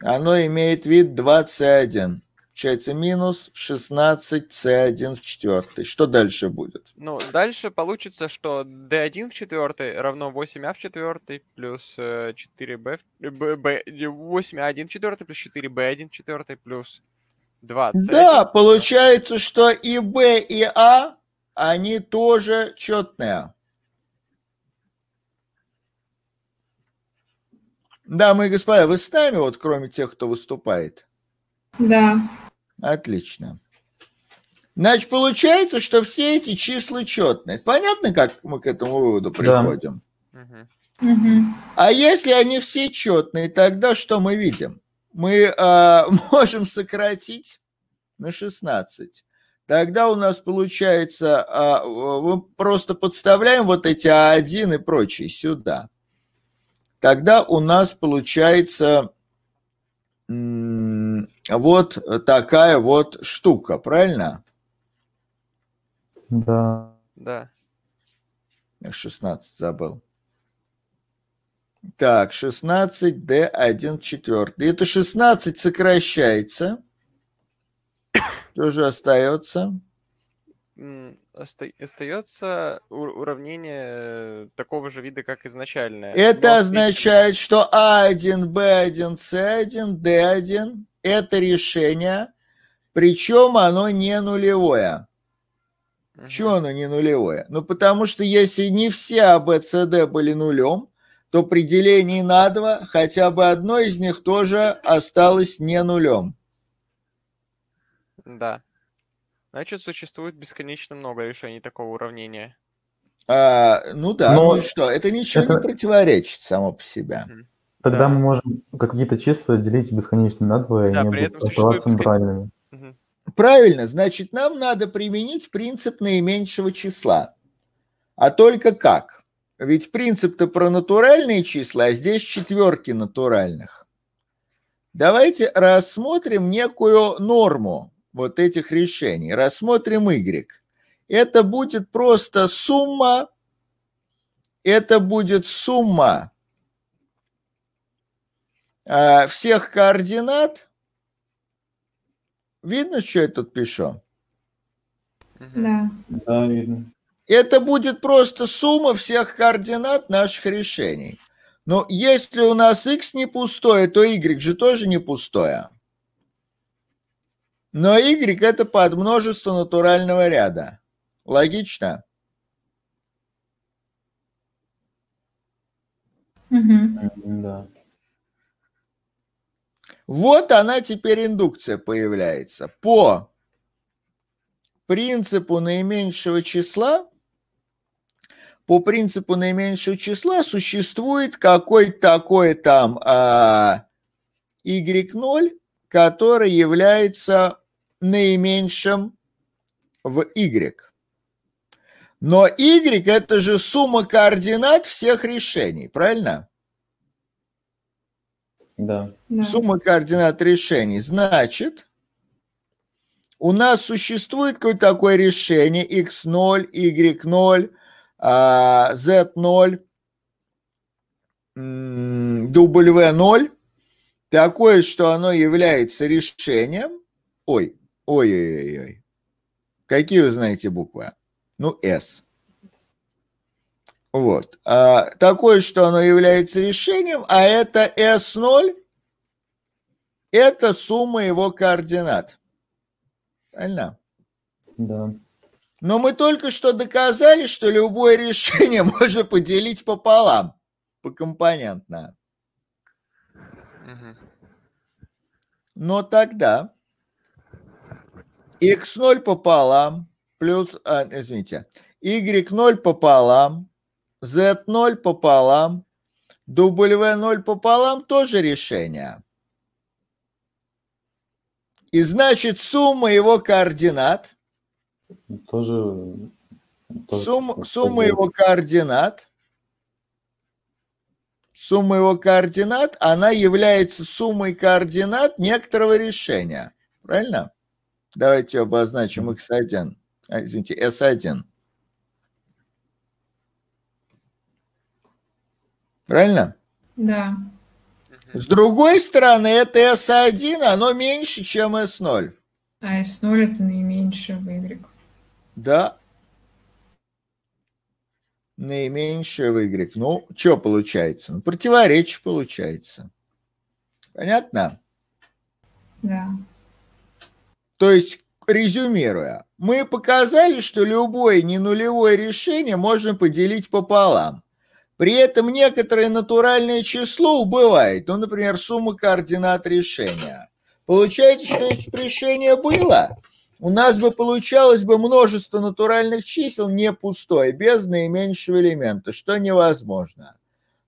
Оно имеет вид 2c1. Получается минус 16c1 в четвертой. Что дальше будет? Ну, дальше получится, что d1 в четвертой равно 8а в четвертой плюс э, 4b, в- б, б, 8а1 в четвертой плюс 4b1 в четвертой плюс 2c. Да, получается, что и b, и а, они тоже четные. Дамы и господа, вы с нами, вот кроме тех, кто выступает? Да. Отлично. Значит, получается, что все эти числа четные. Понятно, как мы к этому выводу Да. приходим? Мгм. А если они все четные, тогда что мы видим? Мы а, можем сократить на 16. Тогда у нас получается, а, мы просто подставляем вот эти А1 и прочие сюда. Тогда у нас получается вот такая вот штука, правильно? Да. Да. Я 16 забыл. Так, 16, D1 четвертый. Это 16 сокращается. Что же остается? Остается уравнение э, такого же вида, как изначальное. Это но означает, что А1, Б1, С1, Д1 – это решение, причем оно не нулевое. Мгм. Почему оно не нулевое? Ну, потому что если не все А, Б, С, Д были нулем, то при делении на 2 хотя бы одно из них тоже осталось не нулем. Да. Значит, существует бесконечно много решений такого уравнения. А, ну да, Но ну и что? Это ничего это- не противоречит само по себе. Тогда Да. мы можем какие-то числа делить бесконечно на два, и Да, они при будут этом оставаться бескон-. Мгм. Правильно, значит, нам надо применить принцип наименьшего числа. А только как? Ведь принцип-то про натуральные числа, а здесь четверки натуральных. Давайте рассмотрим некую норму вот этих решений. Рассмотрим y. Это будет просто сумма, это будет сумма а, всех координат. Видно, что я тут пишу? Да. Да, видно. Это будет просто сумма всех координат наших решений. Но если у нас x не пустое, то y же тоже не пустое. Но y это подмножество натурального ряда. Логично? Да. Вот она теперь индукция появляется. По принципу наименьшего числа, по принципу наименьшего числа существует какой-то такой там а, y0, который является наименьшим в y. Но y это же сумма координат всех решений, правильно? Да. Да. Сумма координат решений. Значит, у нас существует какое-то такое решение x0, y0, а, z0, м, w0, такое, что оно является решением. Ой, ой-ой-ой. Какие вы знаете буквы? Ну, S. Вот. А, такое, что оно является решением, а это S0, это сумма его координат. Правильно? Да. Но мы только что доказали, что любое решение можно поделить пополам, покомпонентно. Мгм. Но тогда x0 пополам плюс, а, извините, y0 пополам, z0 пополам, w0 пополам тоже решение. И значит сумма его координат, Тоже... тоже сумма, сумма его координат, сумма его координат, она является суммой координат некоторого решения. Правильно? Давайте обозначим x1, а, извините, s1. Правильно? Да. С другой стороны, это S1, оно меньше, чем S0. А S0 это наименьшее в Y. Да. Наименьшее в Y. Ну, что получается? Ну, противоречие получается. Понятно? Да. То есть, резюмируя, мы показали, что любое ненулевое решение можно поделить пополам. При этом некоторое натуральное число убывает. Ну, например, сумма координат решения. Получается, что если бы решение было, у нас бы получалось бы множество натуральных чисел не пустое, без наименьшего элемента, что невозможно.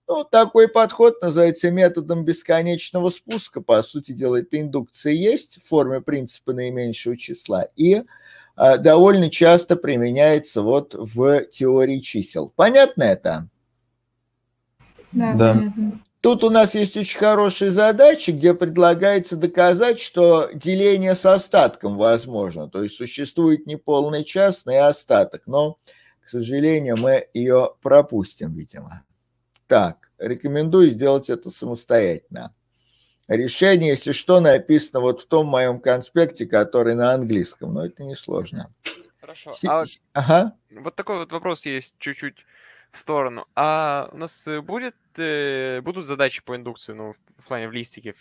Ну, такой подход называется методом бесконечного спуска. По сути дела, эта индукция есть в форме принципа наименьшего числа и а, довольно часто применяется вот в теории чисел. Понятно это? Да, Да. понятно. Тут у нас есть очень хорошая задача, где предлагается доказать, что деление с остатком возможно. То есть существует неполный частный остаток, но, к сожалению, мы ее пропустим, видимо. Так, рекомендую сделать это самостоятельно. Решение, если что, написано вот в том моем конспекте, который на английском, но это несложно. Хорошо. А си- Ага. вот такой вот вопрос есть чуть-чуть в сторону. А у нас э, будет, э, будут задачи по индукции, ну, в в плане в листике?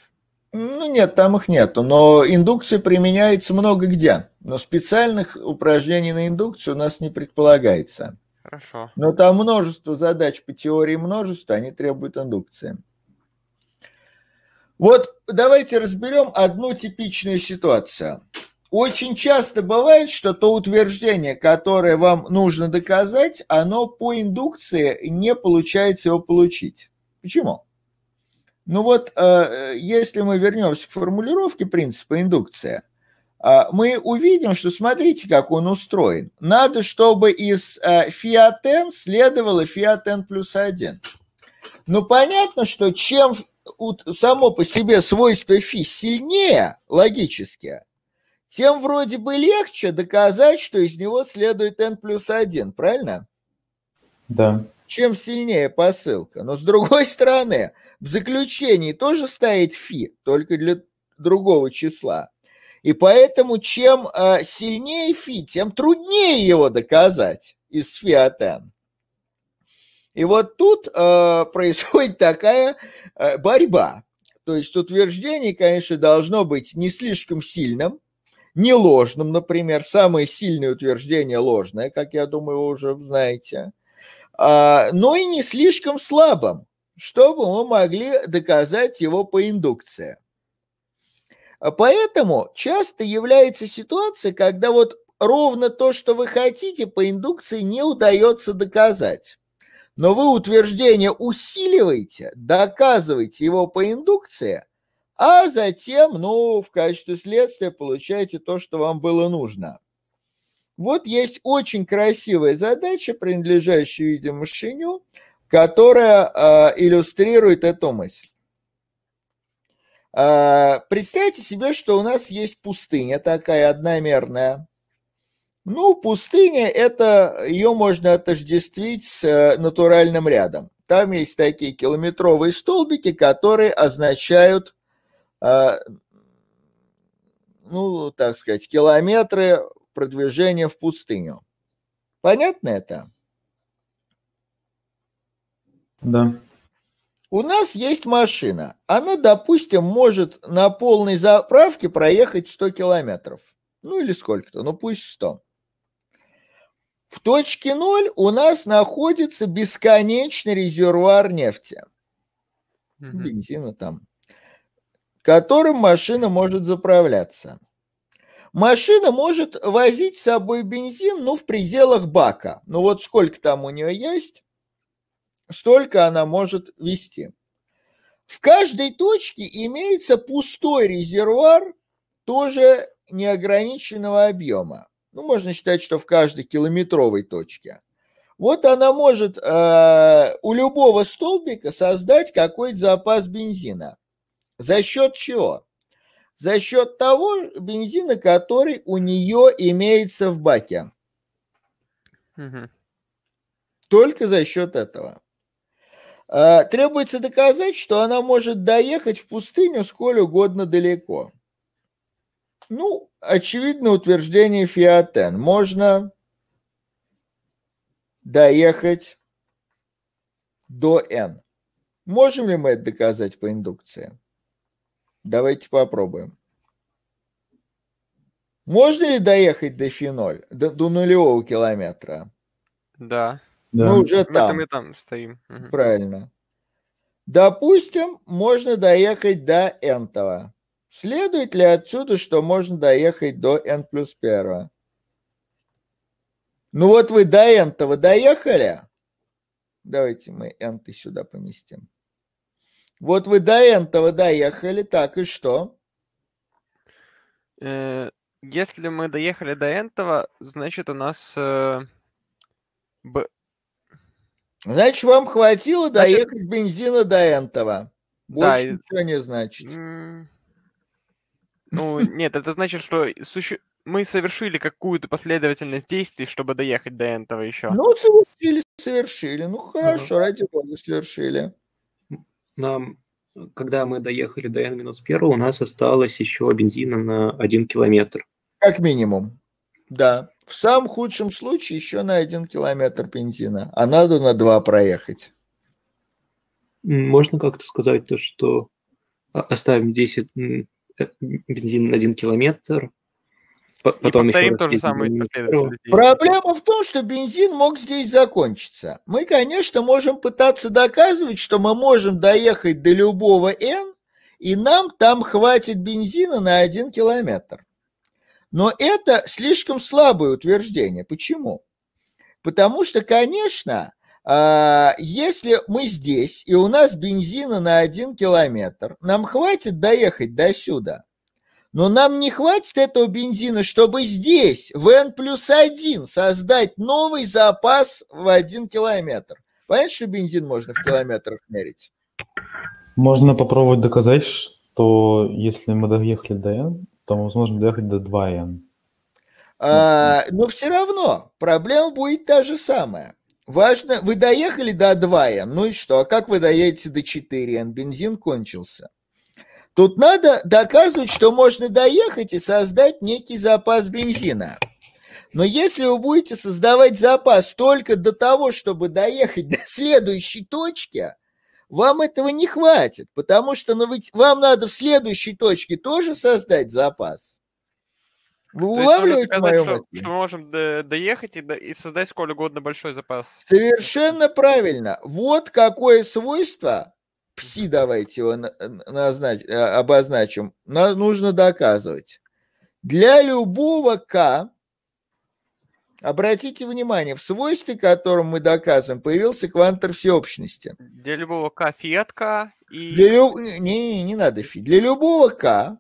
Ну нет, там их нету, но индукция применяется много где. Но специальных упражнений на индукцию у нас не предполагается. Хорошо. Но там множество задач по теории множества, они требуют индукции. Вот давайте разберем одну типичную ситуацию. Очень часто бывает, что то утверждение, которое вам нужно доказать, оно по индукции не получается его получить. Почему? Ну вот, э, если мы вернемся к формулировке принципа индукция, э, мы увидим, что смотрите, как он устроен. Надо, чтобы из э, фи от n следовало фи от n плюс 1. Ну, понятно, что чем само по себе свойство фи сильнее логически, тем вроде бы легче доказать, что из него следует n плюс 1, правильно? Да. чем сильнее посылка. Но с другой стороны, в заключении тоже стоит фи, только для другого числа. И поэтому чем э, сильнее фи, тем труднее его доказать из фи от n. И вот тут э, происходит такая э, борьба. То есть утверждение, конечно, должно быть не слишком сильным, не ложным, например. Самое сильное утверждение ложное, как я думаю, вы уже знаете. А, но и не слишком слабым, чтобы мы могли доказать его по индукции. А поэтому часто является ситуация, когда вот ровно то, что вы хотите, по индукции не удается доказать. Но вы утверждение усиливаете, доказываете его по индукции, а затем, ну, в качестве следствия получаете то, что вам было нужно. Вот есть очень красивая задача, принадлежащая, видимо, Шиню, которая э, иллюстрирует эту мысль. Э, представьте себе, что у нас есть пустыня такая одномерная. Ну, пустыня это ее можно отождествить с э, натуральным рядом. Там есть такие километровые столбики, которые означают, э, ну, так сказать, километры продвижение в пустыню. Понятно это? Да. У нас есть машина. Она, допустим, может на полной заправке проехать 100 километров. Ну или сколько-то, ну пусть 100. В точке 0 у нас находится бесконечный резервуар нефти. Мгм. Бензина там. Которым машина может заправляться. Машина может возить с собой бензин, ну, в пределах бака. Ну, вот сколько там у нее есть, столько она может вести. В каждой точке имеется пустой резервуар, тоже неограниченного объема. Ну, можно считать, что в каждой километровой точке. Вот она может э, у любого столбика создать какой-то запас бензина. За счет чего? за счет того бензина, который у нее имеется в баке. Мгм. Только за счет этого. А, Требуется доказать, что она может доехать в пустыню сколь угодно далеко. Ну, очевидно утверждение Фиатен. Можно доехать до N. Можем ли мы это доказать по индукции? Давайте попробуем. Можно ли доехать до фи-0, до, до нулевого километра? Да. Да. Мы уже Мы там и там стоим. Мгм. правильно. Допустим, можно доехать до n-того. Следует ли отсюда, что можно доехать до n плюс 1? Ну вот вы до n-того доехали. Давайте мы n сюда поместим. Вот вы до n-того доехали, так и что? Э, Если мы доехали до этого, значит у нас э, Значит, вам хватило Значит- доехать бензина до. Да, Больше и- ничего не значит. Ну, нет, это значит, что суще- мы совершили какую-то последовательность действий, чтобы доехать до этого еще. Ну, совершили, совершили. Ну, хорошо, ради бога, совершили. Нам, когда мы доехали до N-1, у нас осталось еще бензина на 1 километр. Как минимум. Да. В самом худшем случае еще на один километр бензина, а надо на два проехать. Можно как-то сказать то, что оставим здесь э, бензин на 1 километр, по- И потом еще то же самое. Проблема в том, что бензин мог здесь закончиться. Мы, конечно, можем пытаться доказывать, что мы можем доехать до любого N, и нам там хватит бензина на один километр. Но это слишком слабое утверждение. Почему? Потому что, конечно, а, если мы здесь, и у нас бензина на один километр, нам хватит доехать до сюда. Но нам не хватит этого бензина, чтобы здесь, в N плюс 1, создать новый запас в один километр. Понятно, что бензин можно в километрах мерить? Можно попробовать доказать, что если мы доехали до n, мы сможем доехать до 2n. А, но все равно проблема будет та же самая. Важно, вы доехали до 2N, ну и что? А как вы доедете до 4N? Бензин кончился. Тут надо доказывать, что можно доехать и создать некий запас бензина. Но если вы будете создавать запас только до того, чтобы доехать до следующей точки, вам этого не хватит, потому что ну, ведь вам надо в следующей точке тоже создать запас. Вы То улавливаете доказать, мою что, мысль? что мы можем до- доехать и, до- и создать сколь угодно большой запас. Совершенно правильно. Вот какое свойство, пси давайте его на- на- назнач- э, обозначим, на- нужно доказывать. Для любого k, обратите внимание, в свойстве, которым мы доказываем, появился квантор всеобщности. Для любого фиат k и... Для лю- Не, не, не надо фи. Для любого k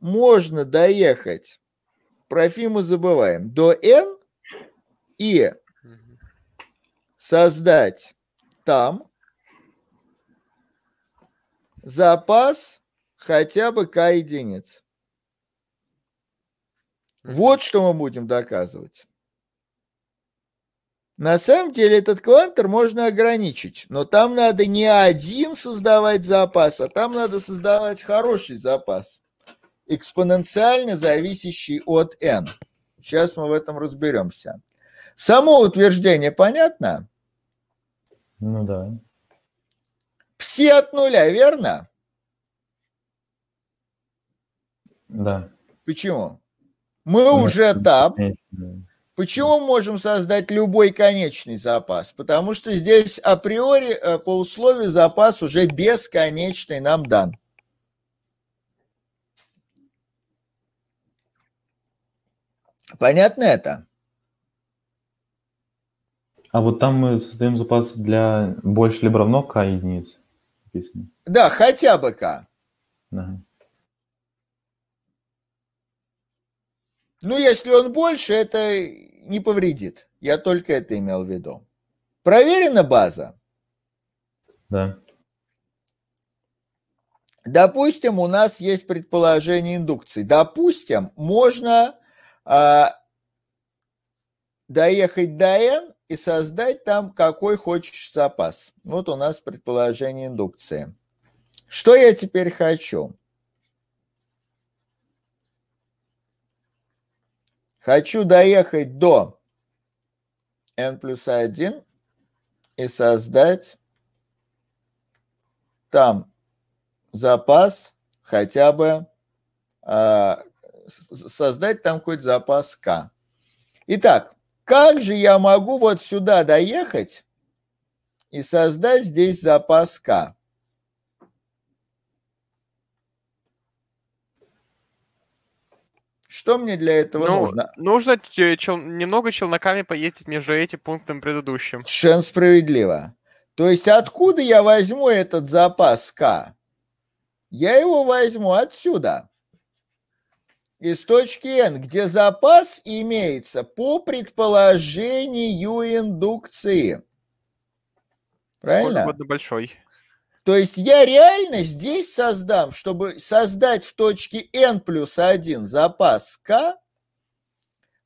можно доехать, про фи мы забываем, до n и создать там запас хотя бы k единиц. Вот что мы будем доказывать. На самом деле этот квантор можно ограничить, но там надо не один создавать запас, а там надо создавать хороший запас, экспоненциально зависящий от n. Сейчас мы в этом разберемся. Само утверждение понятно? Ну да. Пси от нуля, верно? Да. Почему? Мы Ну, уже там. бесконечно. Почему можем создать любой конечный запас? Потому что здесь априори э, по условию запас уже бесконечный нам дан. Понятно это? А вот там мы создаем запас для больше либо равно k единиц. Написано. Да, хотя бы k. Ага. Ну, если он больше, это не повредит. Я только это имел в виду. Проверена база? Да. Допустим, у нас есть предположение индукции. Допустим, можно а, доехать до n и создать там какой хочешь запас. Вот у нас предположение индукции. Что я теперь хочу? Хочу доехать до n плюс 1 и создать там запас хотя бы с- создать там какой-то запас К. Итак, как же я могу вот сюда доехать и создать здесь запас К? Что мне для этого Ну, нужно? нужно че- чел- немного челноками поездить между этим пунктом предыдущим. Совершенно справедливо. То есть откуда я возьму этот запас К? Я его возьму отсюда. Из точки N, где запас имеется по предположению индукции. Правильно? угодно большой. То есть я реально здесь создам, чтобы создать в точке n плюс 1 запас k,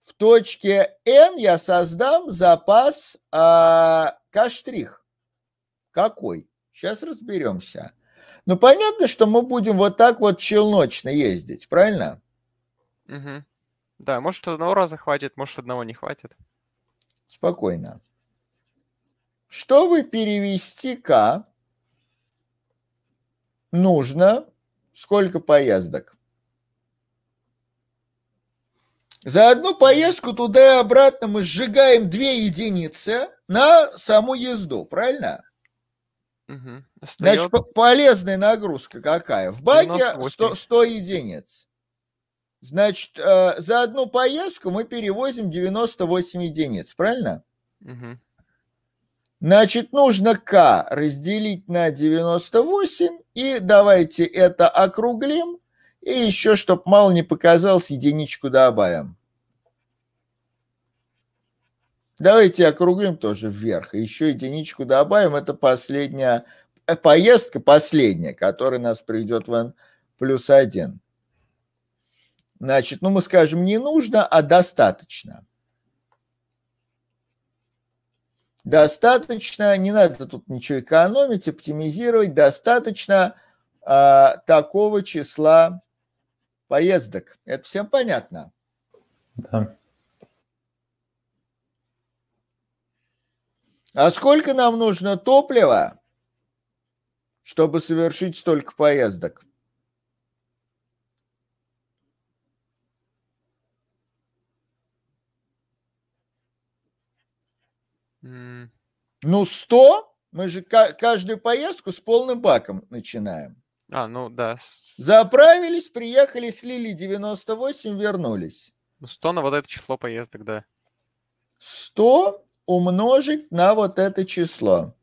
в точке n я создам запас а, k штрих. Какой? Сейчас разберемся. Ну, понятно, что мы будем вот так вот челночно ездить, правильно? Мгм. Да, может одного раза хватит, может одного не хватит. Спокойно. Чтобы перевести k, нужно сколько поездок? За одну поездку туда и обратно мы сжигаем две единицы на саму езду, правильно? Мгм. Значит, Остаёт- полезная нагрузка какая? В баке 98. 100, 100 единиц. Значит, э, за одну поездку мы перевозим 98 единиц, правильно? Мгм. Значит, нужно k разделить на 98, и давайте это округлим, и еще, чтобы мало не показалось, единичку добавим. Давайте округлим тоже вверх, и еще единичку добавим, это последняя, э, поездка последняя, которая нас приведет в n плюс 1. Значит, ну мы скажем не нужно, а достаточно. Достаточно, не надо тут ничего экономить, оптимизировать, достаточно а, такого числа поездок. Это всем понятно? Да. А сколько нам нужно топлива, чтобы совершить столько поездок? Ну, 100. Мы же ка- каждую поездку с полным баком начинаем. А, ну да. Заправились, приехали, слили 98, вернулись. ну, 100 на вот это число поездок, да. 100 умножить на вот это число.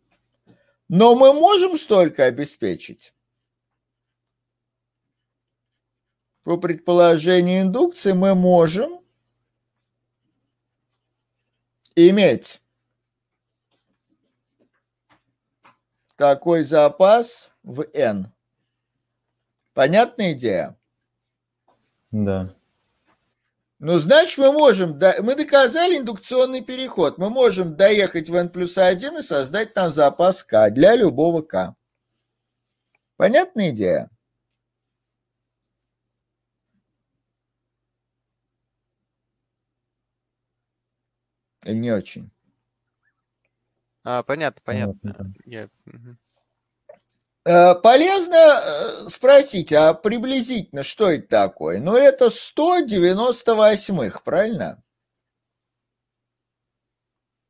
Но мы можем столько обеспечить? По предположению индукции мы можем иметь такой запас в n. Понятная идея? Да. Ну, значит, мы можем, мы доказали индукционный переход. Мы можем доехать в n плюс 1 и создать там запас k для любого k. Понятная идея? Или не очень? А, понятно, понятно. Я. Э, Полезно э, спросить, а приблизительно что это такое? Ну, это 198, правильно?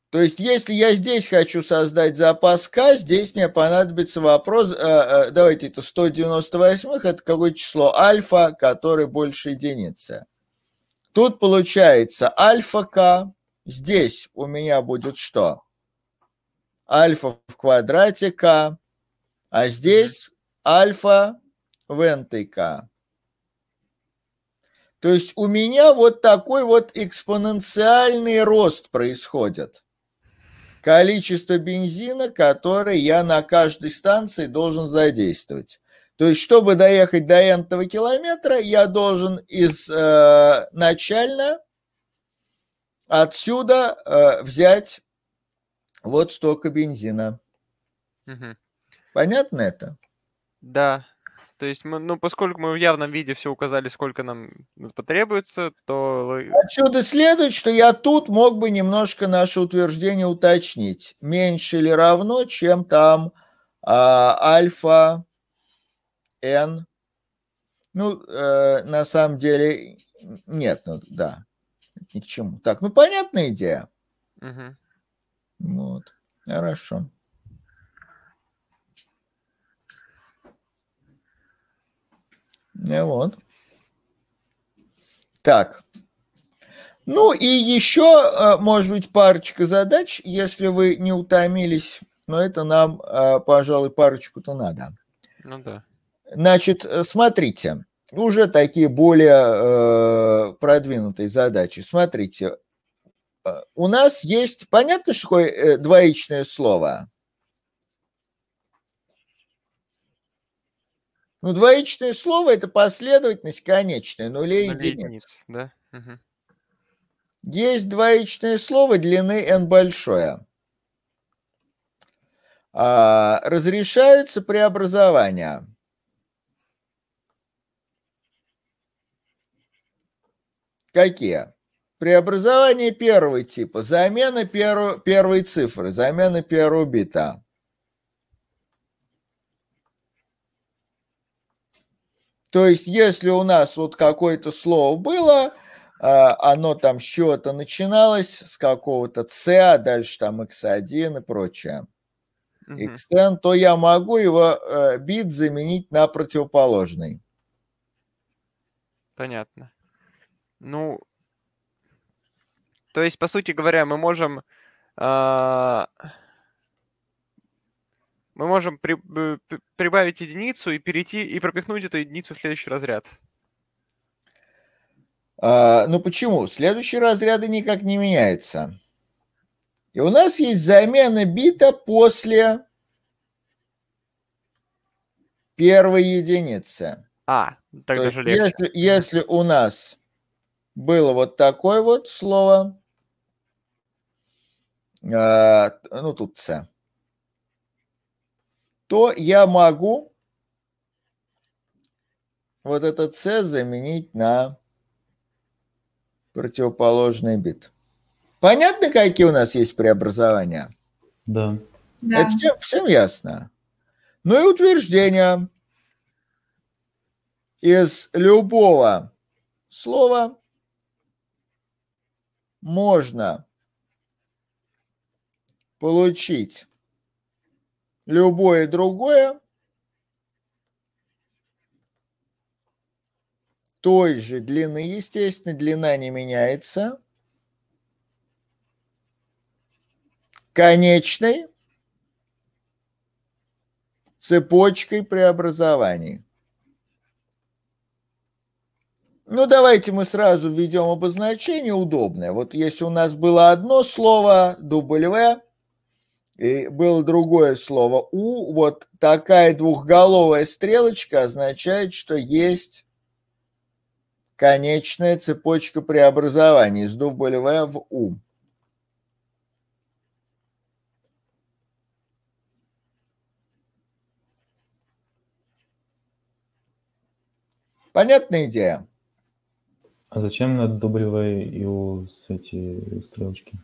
То есть, если я здесь хочу создать запас К, здесь мне понадобится вопрос, э, давайте это 198, это какое число альфа, которое больше единицы. Тут получается альфа К, здесь у меня будет что? Альфа в квадрате К, а здесь альфа в ntk. То есть у меня вот такой вот экспоненциальный рост происходит. Количество бензина, которое я на каждой станции должен задействовать. То есть, чтобы доехать до n километра, я должен из э, начально отсюда э, взять вот столько бензина. Мгм. Понятно это? Да. То есть, мы, ну, поскольку мы в явном виде все указали, сколько нам потребуется, то Отсюда следует, что я тут мог бы немножко наше утверждение уточнить. Меньше или равно, чем там а, альфа n. Ну, э, на самом деле, нет, ну да, ни к чему. Так, ну понятная идея. Мгм. Вот, хорошо. Ну вот. Так. Ну и еще, э, может быть, парочка задач, если вы не утомились, но это нам, э, пожалуй, парочку-то надо. Ну да. Значит, э, смотрите, уже такие более э, продвинутые задачи. Смотрите, э, у нас есть, понятно, что такое э, двоичное слово? Ну, двоичное слово – это последовательность конечная, нулей и единиц. единиц, да? Мгм. Есть двоичное слово длины n большое. А, разрешаются преобразования. Какие? Преобразование первого типа. Замена перу- первой цифры, замена первого бита. То есть, если у нас вот какое-то слово было, а, оно там с чего-то начиналось, с какого-то C, а дальше там x1 и прочее, Мгм. xn, то я могу его э, бит заменить на противоположный. Понятно. Ну, то есть, по сути говоря, мы можем а, мы можем при- б- п- прибавить единицу и перейти и пропихнуть эту единицу в следующий разряд. А, ну почему? Следующие разряды никак не меняются. И у нас есть замена бита после первой единицы. А, так То даже легче. Если, если у нас было вот такое вот слово, ну тут C, то я могу вот этот C заменить на противоположный бит. Понятно, какие у нас есть преобразования? Да. Да. Это всем, всем ясно. Ну и утверждение. Из любого слова можно получить любое другое той же длины, естественно, длина не меняется, конечной цепочкой преобразований. Ну, давайте мы сразу введем обозначение удобное. Вот если у нас было одно слово W, и было другое слово U, вот такая двухголовая стрелочка означает, что есть конечная цепочка преобразований из W в U. Понятная идея? А зачем на W и с эти стрелочки?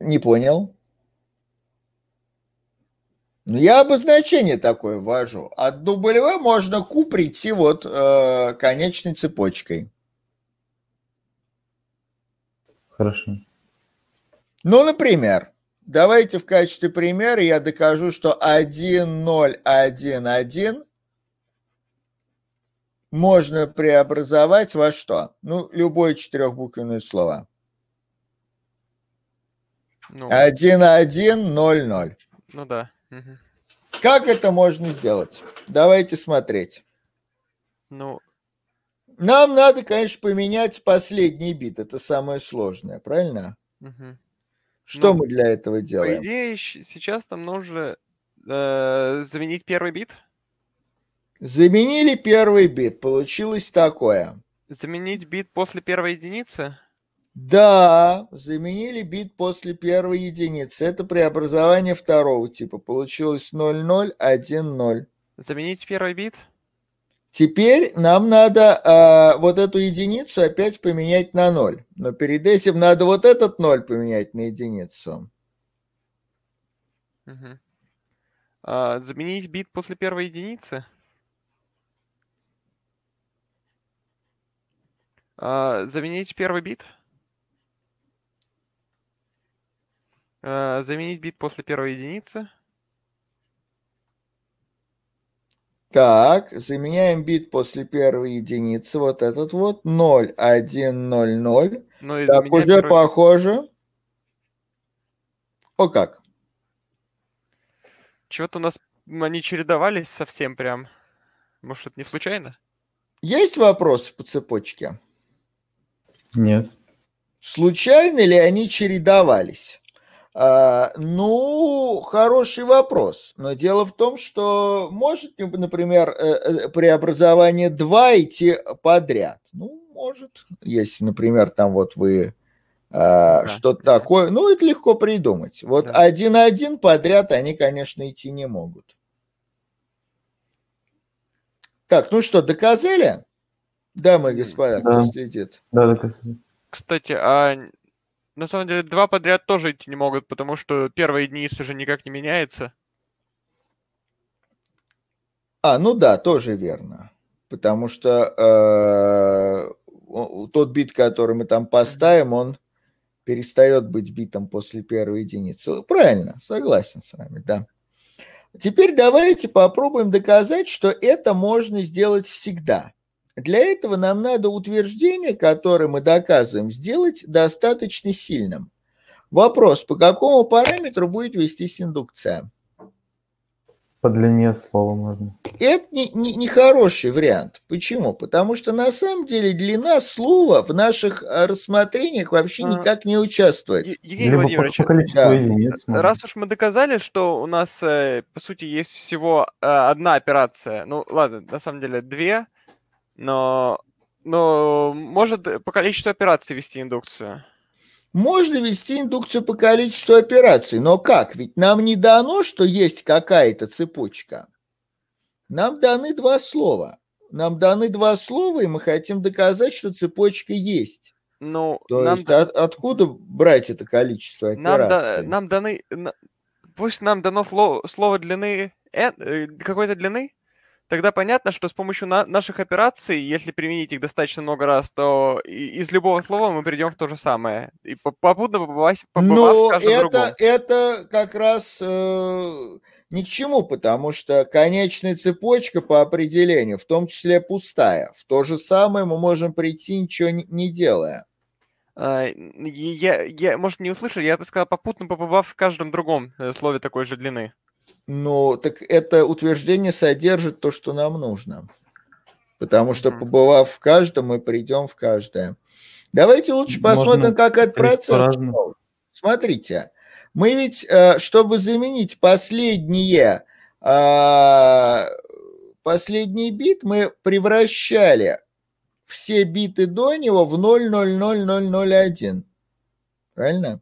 Не понял. Ну, я обозначение такое ввожу. От W можно Q прийти вот э, конечной цепочкой. Хорошо. Ну, например, давайте в качестве примера я докажу, что 1, 0, 1, 1 можно преобразовать во что? Ну, любое четырехбуквенное слово. Ну, 1, 1, 0, 0. ну да. Как это можно сделать? Давайте смотреть. Ну, Нам надо, конечно, поменять последний бит. Это самое сложное, правильно? мгм. Что Ну, мы для этого по делаем? идее, щ- сейчас нам нужно э, заменить первый бит. Заменили первый бит. Получилось такое. Заменить бит после первой единицы. Да, заменили бит после первой единицы. Это преобразование второго типа. Получилось 0010. Заменить первый бит. Теперь нам надо а, вот эту единицу опять поменять на 0. Но перед этим надо вот этот 0 поменять на единицу. Мгм. А, заменить бит после первой единицы. А, заменить первый бит. А, заменить бит после первой единицы. Так, заменяем бит после первой единицы. Вот этот вот 0, 1, 0, 0. Ну Так, уже первый- похоже. О как. Чего-то у нас они чередовались совсем прям. Может, это не случайно? Есть вопросы по цепочке? Нет. Случайно ли они чередовались? А, ну, хороший вопрос. Но дело в том, что может, например, э, э, преобразование 2 идти подряд. Ну, может. Если, например, там вот вы а, Да, что-то да. такое. Ну, это легко придумать. Вот Да. один-один подряд они, конечно, идти не могут. Так, ну что, доказали? Дамы и господа, кто Да. следит. Да, доказали. Кстати, а на самом деле два подряд тоже идти не могут, потому что первая единица же никак не меняется. А, ну да, тоже верно. Потому что э, тот бит, который мы там поставим, он перестает быть битом после первой единицы. Правильно, согласен с вами, да. Теперь давайте попробуем доказать, что это можно сделать всегда. Для этого нам надо утверждение, которое мы доказываем, сделать достаточно сильным. Вопрос, по какому параметру будет вестись индукция? По длине слова можно. Это не, не, не хороший вариант. Почему? Потому что на самом деле длина слова в наших а, рассмотрениях вообще А. никак не участвует. Е- Евгений Либо по, Владимирович, по да. единиц. можно. раз уж мы доказали, что у нас, э, по сути, есть всего э, одна операция, ну ладно, на самом деле две, но, но может по количеству операций вести индукцию. Можно вести индукцию по количеству операций, но как? Ведь нам не дано, что есть какая-то цепочка. Нам даны два слова. Нам даны два слова, и мы хотим доказать, что цепочка есть. Ну, То нам, есть да- от- откуда брать это количество нам, да- операций? нам даны... пусть нам дано сло- слово длины n, э, какой-то длины, тогда понятно, что с помощью на- наших операций, если применить их достаточно много раз, то из любого слова мы придем в то же самое. И по- попутно побывать, побывав в Но каждом другом. это, это как раз э, ни к чему, потому что конечная цепочка по определению, в том числе пустая. В то же самое мы можем прийти, ничего не, не делая. А, я, я, может, не услышали, я бы сказал, попутно побывав в каждом другом э, слове такой же длины. Ну, так это утверждение содержит то, что нам нужно. Потому что, побывав в каждом, мы придем в каждое. Давайте лучше Можно посмотрим, как этот процесс. Смотрите, мы ведь, э, чтобы заменить последние, а, последний бит, мы превращали все биты до него в 0,00001. Правильно?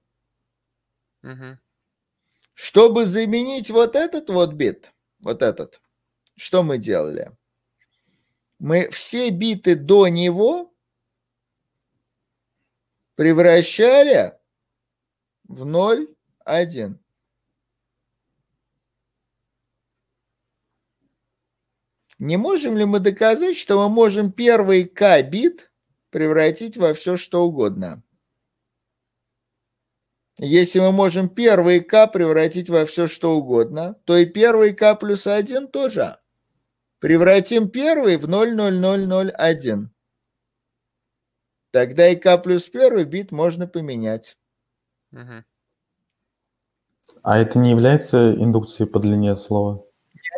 Мгм. Чтобы заменить вот этот вот бит, вот этот, что мы делали? Мы все биты до него превращали в 0, 1. Не можем ли мы доказать, что мы можем первый k бит превратить во все что угодно? Если мы можем первый k превратить во все что угодно, то и первый k плюс 1 тоже. Превратим первый в 0,0001. Тогда и k плюс первый бит можно поменять. А это не является индукцией по длине слова?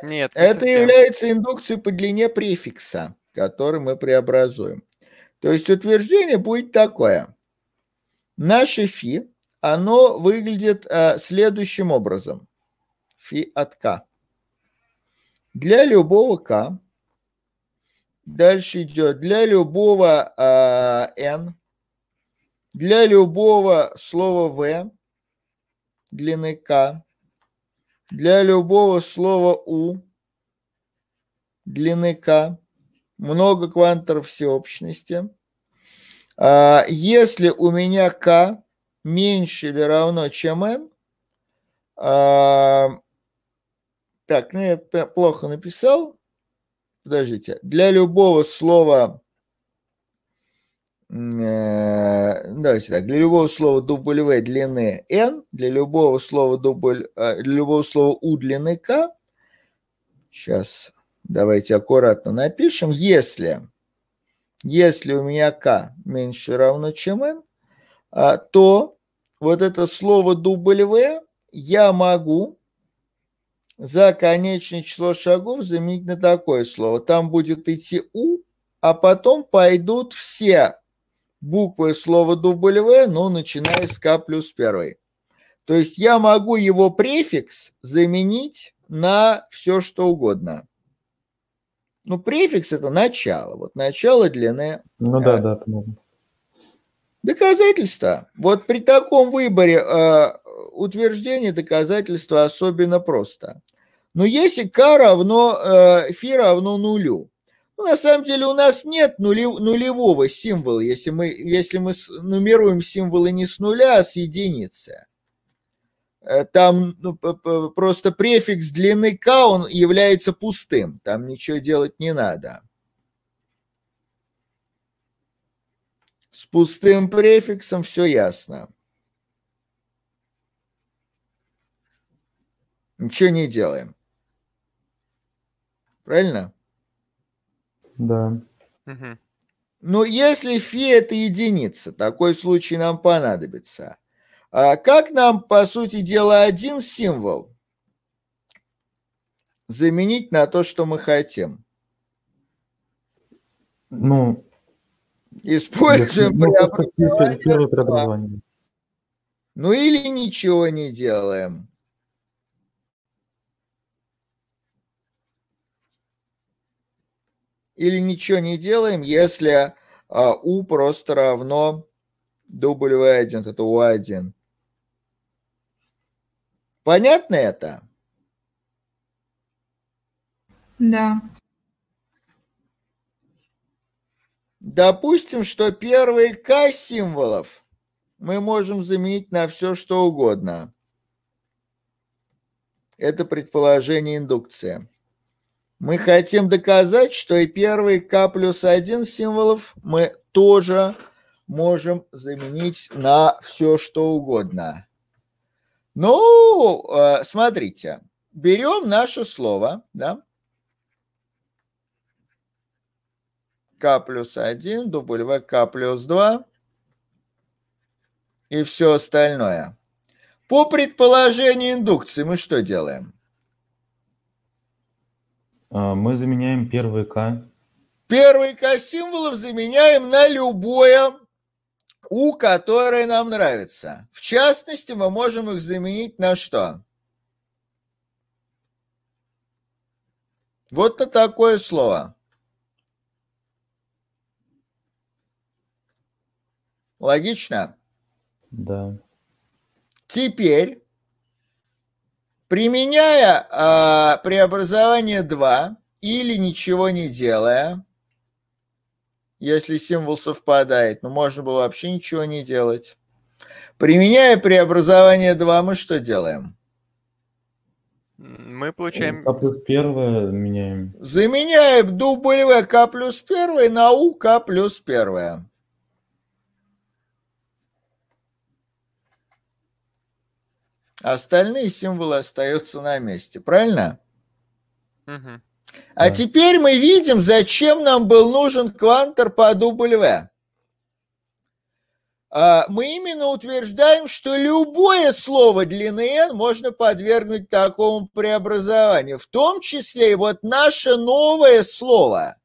Нет, не Это совсем. является индукцией по длине префикса, который мы преобразуем. То есть утверждение будет такое. Наше фи, оно выглядит а, следующим образом. Фи от k. Для любого k, дальше идет для любого а, n, для любого слова v длины k, для любого слова у длины k, много кванторов всеобщности. А, Если у меня k меньше или равно, чем n, а, так, ну я плохо написал. Подождите. Для любого слова, э, давайте так, для любого слова W длины n, для любого слова W, э, для любого слова U длины k, сейчас давайте аккуратно напишем, если, если у меня k меньше равно, чем n, а, то вот это слово W я могу за конечное число шагов заменить на такое слово. Там будет идти U, а потом пойдут все буквы слова W, ну, начиная с К плюс первой. То есть я могу его префикс заменить на все, что угодно. Ну, префикс – это начало. Вот начало длины Ну А. да, да. Доказательства. Вот при таком выборе э, утверждения доказательства особенно просто. Но если k равно, э, фи равно нулю, ну, на самом деле у нас нет нулев- нулевого символа, если мы, если мы нумеруем символы не с нуля, а с единицы. Э, Там ну, просто префикс длины k, он является пустым, там ничего делать не надо. С пустым префиксом все ясно. Ничего не делаем. Правильно? Да. Мгм. Но если фи это единица, такой случай нам понадобится. А как нам, по сути дела, один символ заменить на то, что мы хотим? Ну, Используем преобразование первое преобразование. Ну или ничего не делаем. Или ничего не делаем, если а, u просто равно w1, это u1. Понятно это? Да. Допустим, что первые k символов мы можем заменить на все, что угодно. Это предположение индукции. Мы хотим доказать, что и первый k плюс 1 символов мы тоже можем заменить на все что угодно. Ну, э, смотрите, берем наше слово, да, k плюс 1, W плюс 2 и все остальное. По предположению индукции мы что делаем? А, Мы заменяем первый К. Первый К символов заменяем на любое У, которое нам нравится. В частности, мы можем их заменить на что? Вот на такое слово. Логично? Да. Теперь, применяя а, преобразование 2 или ничего не делая, если символ совпадает, но можно было вообще ничего не делать. Применяя преобразование 2, мы что делаем? Мы получаем... К плюс первое меняем. Заменяем W К плюс 1 на У К плюс 1. Остальные символы остаются на месте, правильно? А Да. теперь мы видим, зачем нам был нужен квантор по W. А, Мы именно утверждаем, что любое слово длины n можно подвергнуть такому преобразованию, в том числе и вот наше новое слово,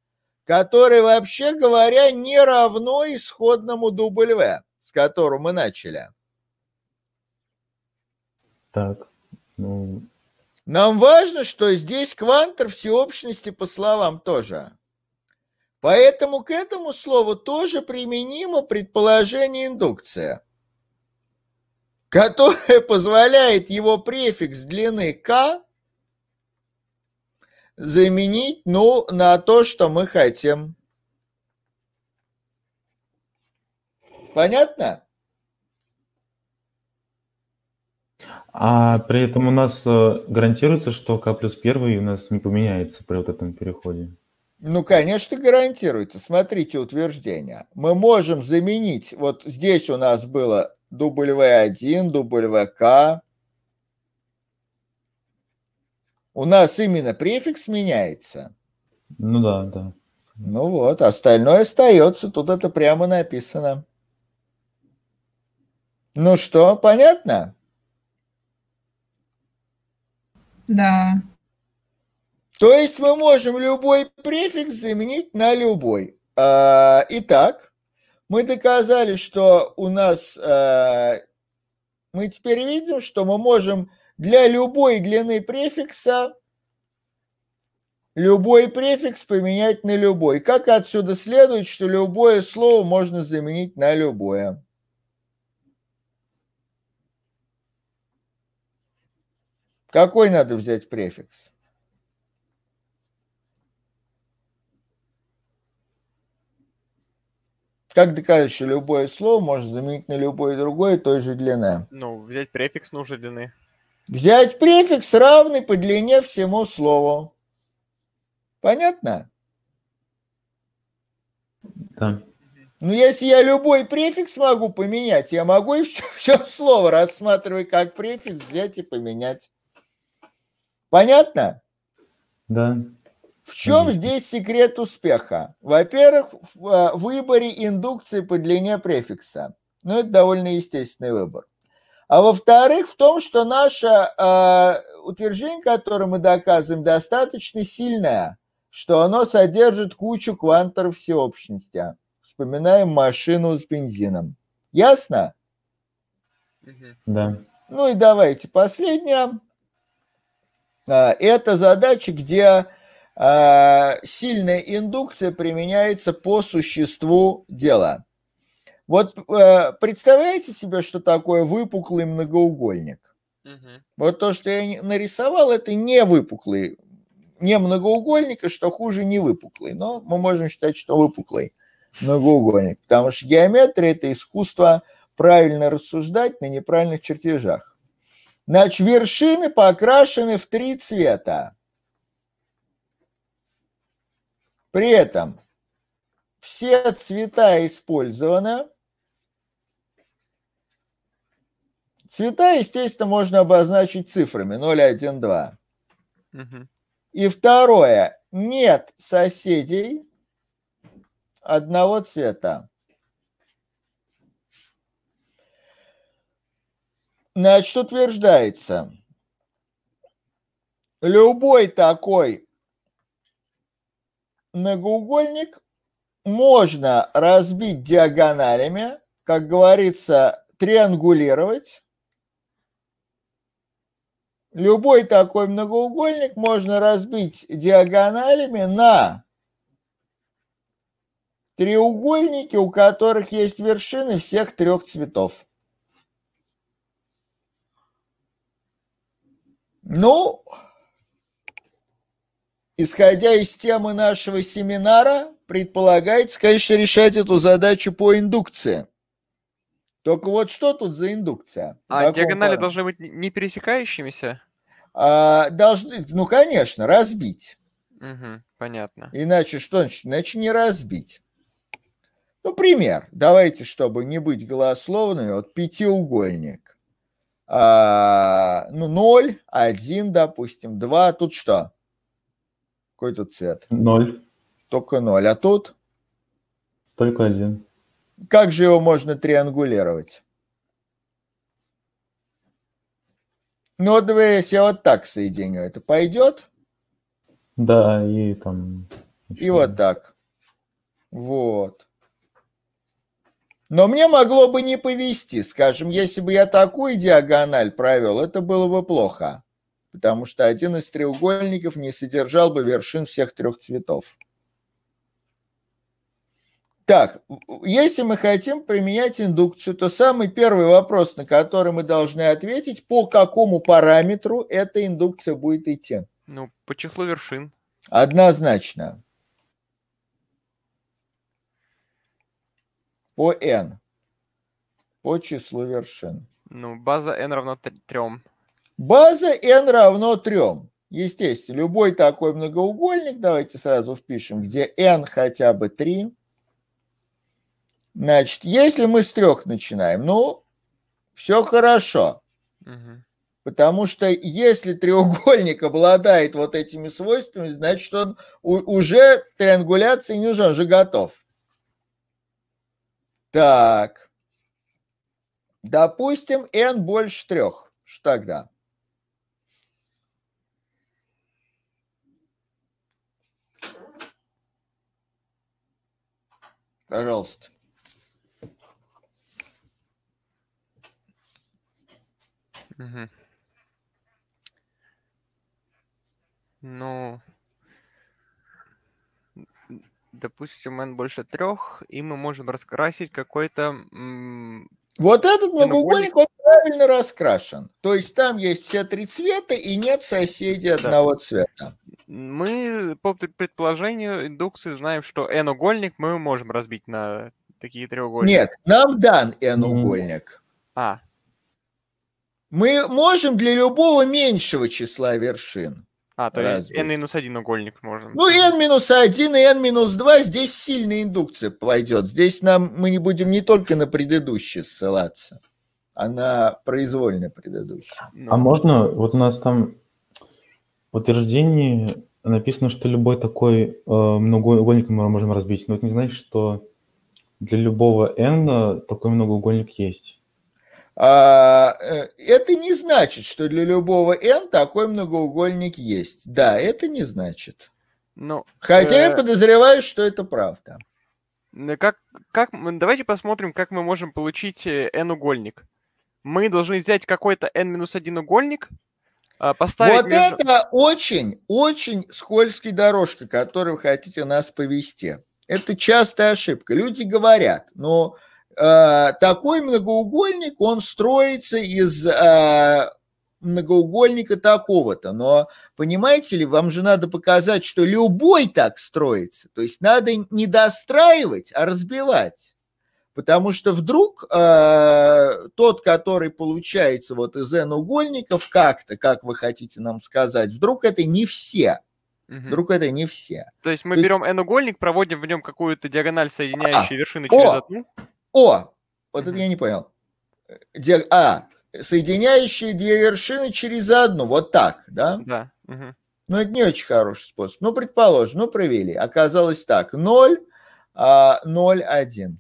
которое, вообще говоря, не равно исходному W, с которым мы начали. Так. Ну, Нам важно, что здесь квантор всеобщности по словам тоже. Поэтому к этому слову тоже применимо предположение индукция, которое позволяет его префикс длины k заменить ну, на то, что мы хотим. Понятно? А при этом у нас э, гарантируется, что К плюс первый у нас не поменяется при вот этом переходе. Ну, конечно, гарантируется. Смотрите утверждение. Мы можем заменить, вот здесь у нас было W1, WK. У нас именно префикс меняется. Ну да, да. Ну вот, остальное остается. Тут это прямо написано. Ну что, понятно? Да. То есть мы можем любой префикс заменить на любой. А, Итак, мы доказали, что у нас... а, Мы теперь видим, что мы можем для любой длины префикса любой префикс поменять на любой. Как отсюда следует, что любое слово можно заменить на любое. Какой надо взять префикс? Как доказать, что любое слово можно заменить на любое другое той же длины? Ну, взять префикс нужной длины. Взять префикс, равный по длине всему слову. Понятно? Да. Ну, если я любой префикс могу поменять, я могу и все, все слово, рассматривая как префикс, взять и поменять. Понятно? Да. В чем Конечно. здесь секрет успеха? Во-первых, в э, выборе индукции по длине префикса. Ну, это довольно естественный выбор. А во-вторых, в том, что наше э, утверждение, которое мы доказываем, достаточно сильное, что оно содержит кучу кванторов всеобщности. Вспоминаем машину с бензином. Ясно? Да. Ну и давайте последнее. А, Это задача, где а, сильная индукция применяется по существу дела. Вот э, представляете себе, что такое выпуклый многоугольник? Мгм. Вот то, что я нарисовал, это не выпуклый, не многоугольник, и что хуже, не выпуклый. Но мы можем считать, что выпуклый многоугольник, потому что геометрия – это искусство правильно рассуждать на неправильных чертежах. Значит, вершины покрашены в три цвета. При этом все цвета использованы. Цвета, естественно, можно обозначить цифрами 0, 1, 2. Мгм. И второе, нет соседей одного цвета. Значит, утверждается, любой такой многоугольник можно разбить диагоналями, как говорится, триангулировать. Любой такой многоугольник можно разбить диагоналями на треугольники, у которых есть вершины всех трех цветов. Ну, исходя из темы нашего семинара, предполагается, конечно, решать эту задачу по индукции. Только вот что тут за индукция? А Какого диагонали пара? должны быть не- пересекающимися? А, должны, ну, конечно, разбить. Мгм, понятно. Иначе что значит? Иначе не разбить. Ну, пример. Давайте, чтобы не быть голословными, вот пятиугольник. А, ну, 0, 1, допустим, 2. Тут что? Какой тут цвет? Ноль. Только 0. А тут? Только один. Как же его можно триангулировать? Ну, вот если я вот так соединю, это пойдет? Да, и там... И вот так. Вот. Но мне могло бы не повести, скажем, если бы я такую диагональ провел, это было бы плохо, потому что один из треугольников не содержал бы вершин всех трех цветов. Так, если мы хотим применять индукцию, то самый первый вопрос, на который мы должны ответить, по какому параметру эта индукция будет идти. Ну, по числу вершин. Однозначно. По n. По числу вершин. Ну, база n равно 3. База n равно 3. Естественно, любой такой многоугольник, давайте сразу впишем, где n хотя бы 3. Значит, если мы с трех начинаем, ну, все хорошо. Потому что если треугольник обладает вот этими свойствами, значит, он уже с триангуляцией не нужен, уже готов. Так. Допустим, n больше трех. Что тогда? Пожалуйста. Мгм. Ну, допустим, n больше трех, и мы можем раскрасить какой-то... Вот этот многоугольник, он правильно раскрашен. То есть там есть все три цвета и нет соседей одного цвета. Мы по пред- предположению индукции знаем, что n-угольник мы можем разбить на такие треугольники. Нет, нам дан n-угольник. А, Мы можем для любого меньшего числа вершин. А, то есть Разбить. n минус один угольник можем. Ну, n минус 1 и n минус 2, здесь сильная индукция пойдет. Здесь нам мы не будем не только на предыдущий ссылаться, а на произвольно предыдущий. Ну, А можно, вот у нас там в утверждении написано, что любой такой э, многоугольник мы можем разбить, но это не значит, что для любого n такой многоугольник есть. А, э, это не значит, что для любого n такой многоугольник есть. Да, это не значит. ну, Хотя я Э. подозреваю, что это правда. н- как, как давайте посмотрим, как мы можем получить э, n-угольник. Мы должны взять какой-то n минус один угольник, поставить Вот между- это очень, очень скользкая дорожка, которую вы хотите нас повести. Это частая ошибка. Люди говорят, но э, такой многоугольник, он строится из э, многоугольника такого-то. Но понимаете ли, вам же надо показать, что любой так строится. То есть надо не достраивать, а разбивать. Потому что вдруг э, тот, который получается вот из n-угольников как-то, как вы хотите нам сказать, вдруг это не все. Мгм. Вдруг это не все. То есть мы то есть- берем n-угольник, проводим в нем какую-то диагональ, соединяющую вершины о! через одну. О, вот это я не понял. Ди- А, соединяющие две вершины через одну, вот так, да? Да. мгм. Ну, это не очень хороший способ. Ну, предположим, ну, провели. Оказалось так, 0, а, 0, 1.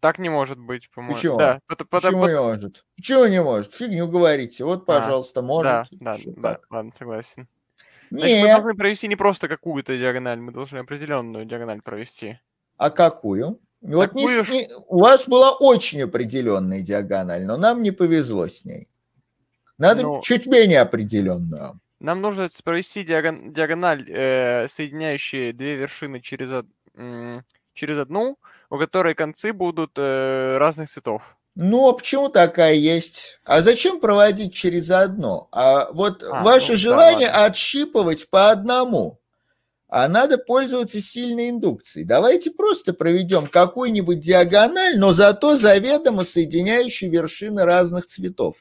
Так не может быть, по-моему. Почему? Да, Почему не может? Почему не может? Фигню говорите. Вот, А, пожалуйста, может. Да, да, да, ладно, согласен. Значит, мы должны провести не просто какую-то диагональ, мы должны определенную диагональ провести. а какую? Вот не ж- не- у вас была очень определенная диагональ, но нам не повезло с ней. Надо Ну- чуть менее определенную. Нам нужно провести диагон- диагональ, э, соединяющие две вершины через, од- м, через одну, у которой концы будут э, разных цветов. Ну, а почему такая есть? А зачем проводить через одно? А вот А, ваше ну да, желание ладно. отщипывать по одному. А надо пользоваться сильной индукцией. Давайте просто проведем какую-нибудь диагональ, но зато заведомо соединяющие вершины разных цветов.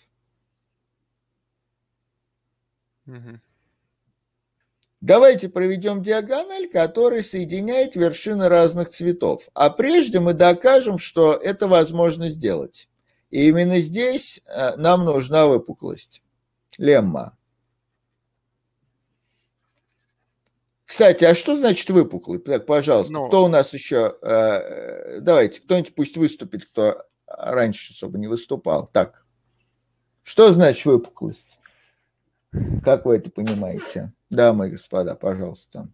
Мгм. Давайте проведем диагональ, которая соединяет вершины разных цветов. А прежде мы докажем, что это возможно сделать. И именно здесь э, нам нужна выпуклость. Лемма. Кстати, а что значит выпуклый? Так, пожалуйста, Ну- кто у нас еще? э, Давайте, кто-нибудь пусть выступит, кто раньше особо не выступал. Так, что значит выпуклость? Как вы это понимаете? Дамы и господа, пожалуйста.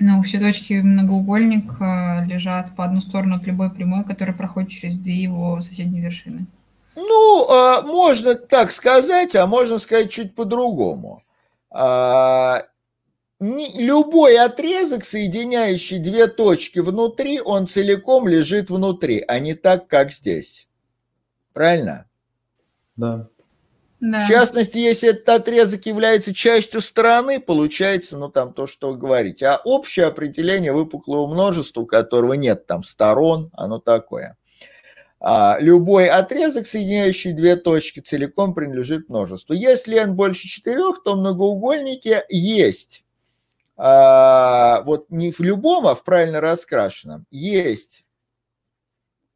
Ну, все точки многоугольника лежат по одну сторону от любой прямой, которая проходит через две его соседние вершины. Ну, а, можно так сказать, а можно сказать чуть по-другому. А, Любой отрезок, соединяющий две точки внутри, он целиком лежит внутри, а не так, как здесь. Правильно? Да. Да. В частности, если этот отрезок является частью стороны, получается, ну, там то, что вы говорите. А общее определение выпуклого множества, у которого нет там сторон, оно такое. А, любой отрезок, соединяющий две точки, целиком принадлежит множеству. Если n больше четырех, то в многоугольнике есть, а, вот не в любом, а в правильно раскрашенном, есть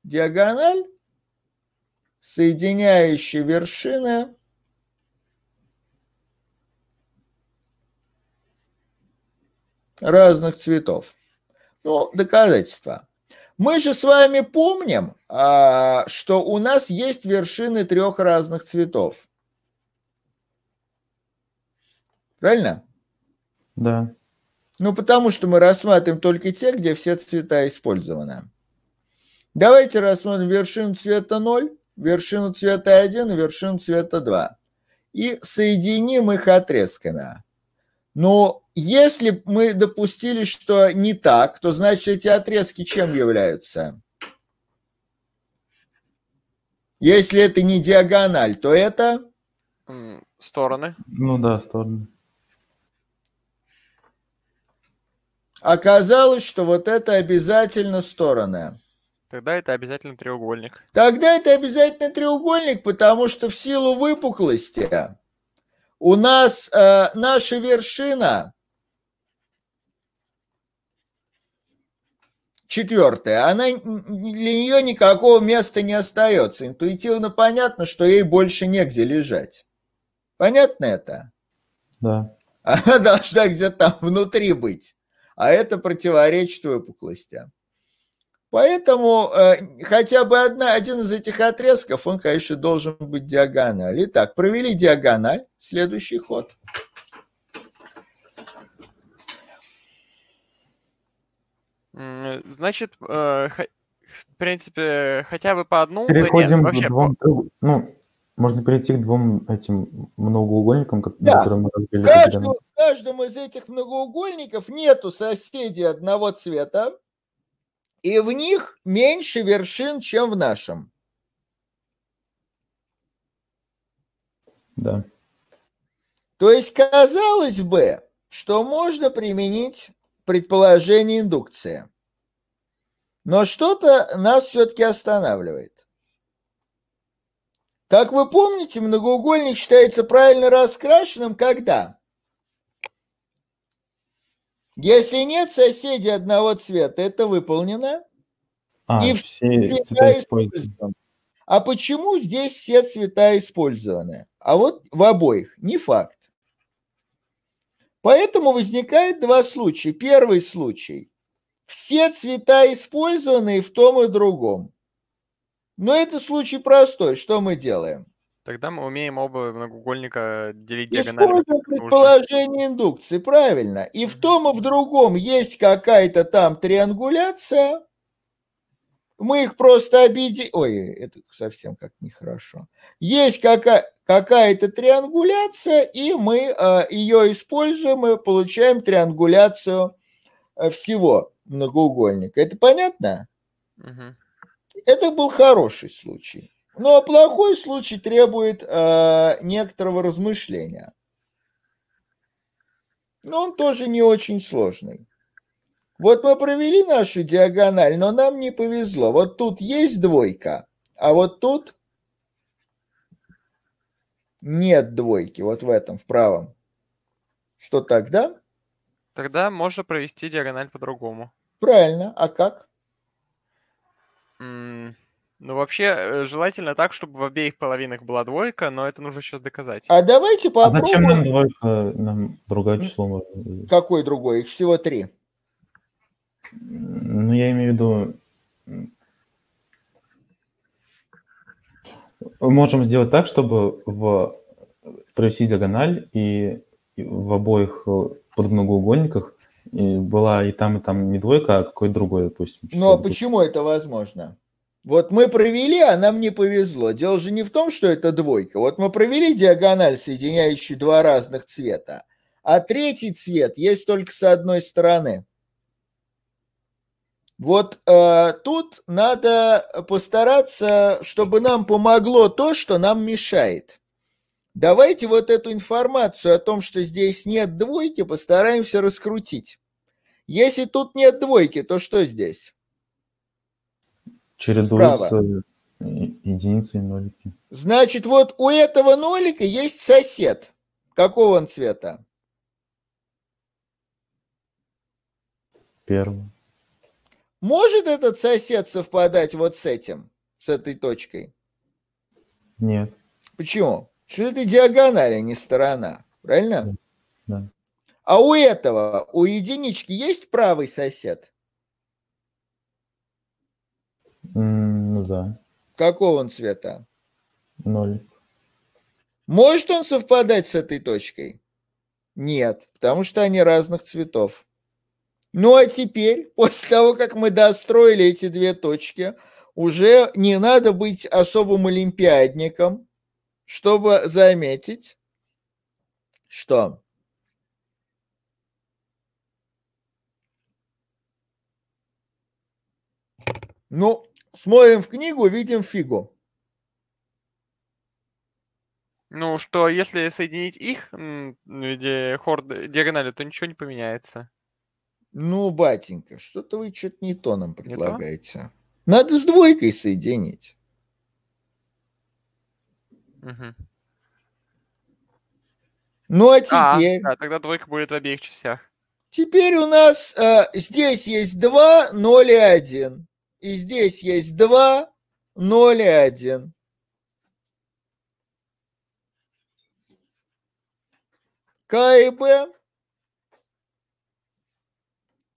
диагональ, соединяющая вершины разных цветов. Ну, доказательства. Мы же с вами помним, а, что у нас есть вершины трех разных цветов. Правильно? Да. Ну, потому что мы рассматриваем только те, где все цвета использованы. Давайте рассмотрим вершину цвета 0, вершину цвета 1 и вершину цвета 2. И соединим их отрезками. Но если мы допустили, что не так, то значит эти отрезки чем являются? Если это не диагональ, то это Стороны. Ну да, стороны. оказалось, что вот это обязательно стороны. Тогда это обязательно треугольник. Тогда это обязательно треугольник, потому что в силу выпуклости у нас э, наша вершина четвертая, она для нее никакого места не остается. Интуитивно понятно, что ей больше негде лежать. Понятно это? Да. Она должна где-то там внутри быть. А это противоречит выпуклости. Поэтому э, хотя бы одна, один из этих отрезков, он, конечно, должен быть диагональ. Итак, провели диагональ. Следующий ход. Значит, э, в принципе, хотя бы по да нет, Переходим вообще к по- двум... треуг- Ну, можно перейти к двум этим многоугольникам, Да. которые мы разбили. В каждом, в каждом из этих многоугольников нету соседей одного цвета, и в них меньше вершин, чем в нашем. Да. То есть казалось бы, что можно применить предположение индукции. Но что-то нас все-таки останавливает. Как вы помните, многоугольник считается правильно раскрашенным, когда? Если нет соседей одного цвета, это выполнено. А, И все цвета используются. А почему здесь все цвета использованы? А вот в обоих не факт. Поэтому возникает два случая. Первый случай. Все цвета использованы и в том и другом. Но это случай простой. Что мы делаем? Тогда мы умеем оба многоугольника делить диагоналями. Используем как нужно. предположение индукции, правильно. И в том, и в другом есть какая-то там триангуляция. Мы их просто объединяем. Ой, это совсем как нехорошо. Есть какая- какая-то триангуляция, и мы э, ее используем и получаем триангуляцию э, всего многоугольника. Это понятно? Мгм. Это был хороший случай. Но плохой случай требует э, некоторого размышления. Но он тоже не очень сложный. Вот мы провели нашу диагональ, но нам не повезло. Вот тут есть двойка, а вот тут нет двойки. Вот в этом, в правом. Что тогда? Тогда можно провести диагональ по-другому. Правильно. А как? М, Ну, вообще, э, желательно так, чтобы в обеих половинах была двойка, но это нужно сейчас доказать. А давайте А зачем попробуем. нам двойка? Нам другое число можно. Какой другой? Их всего три. Ну, я имею в виду... м, Мы можем сделать так, чтобы в провести диагональ и в обоих э, подмногоугольниках и была и там, и там не двойка, а какой-то другой, допустим. Ну а почему это возможно? Вот мы провели, а нам не повезло. Дело же не в том, что это двойка. Вот мы провели диагональ, соединяющую два разных цвета, а третий цвет есть только с одной стороны. Вот э, тут надо постараться, чтобы нам помогло то, что нам мешает. Давайте вот эту информацию о том, что здесь нет двойки, постараемся раскрутить. Если тут нет двойки, то что здесь? Чередуются и- единицы и нолики. Значит, вот у этого нолика есть сосед. Какого он цвета? Первый. Может этот сосед совпадать вот с этим, с этой точкой? Нет. Почему? Что это диагональ, а не сторона. Правильно? Да. А у этого, у единички есть правый сосед? Ну да. Какого он цвета? Нолик. Может он совпадать с этой точкой? Нет, потому что они разных цветов. Ну а теперь, после того, как мы достроили эти две точки, уже не надо быть особым олимпиадником, чтобы заметить, что ну, смотрим в книгу, видим фигу. Ну, что если соединить их в виде хорд диагонали, то ничего не поменяется. Ну, батенька, что-то вы что-то не то нам предлагаете. Надо с двойкой соединить. Мгм. Ну, а А, теперь, да, тогда двойка будет в обеих частях. теперь у нас э, здесь есть 2, 0 и 1. И здесь есть 2, 0 и 1. К и Б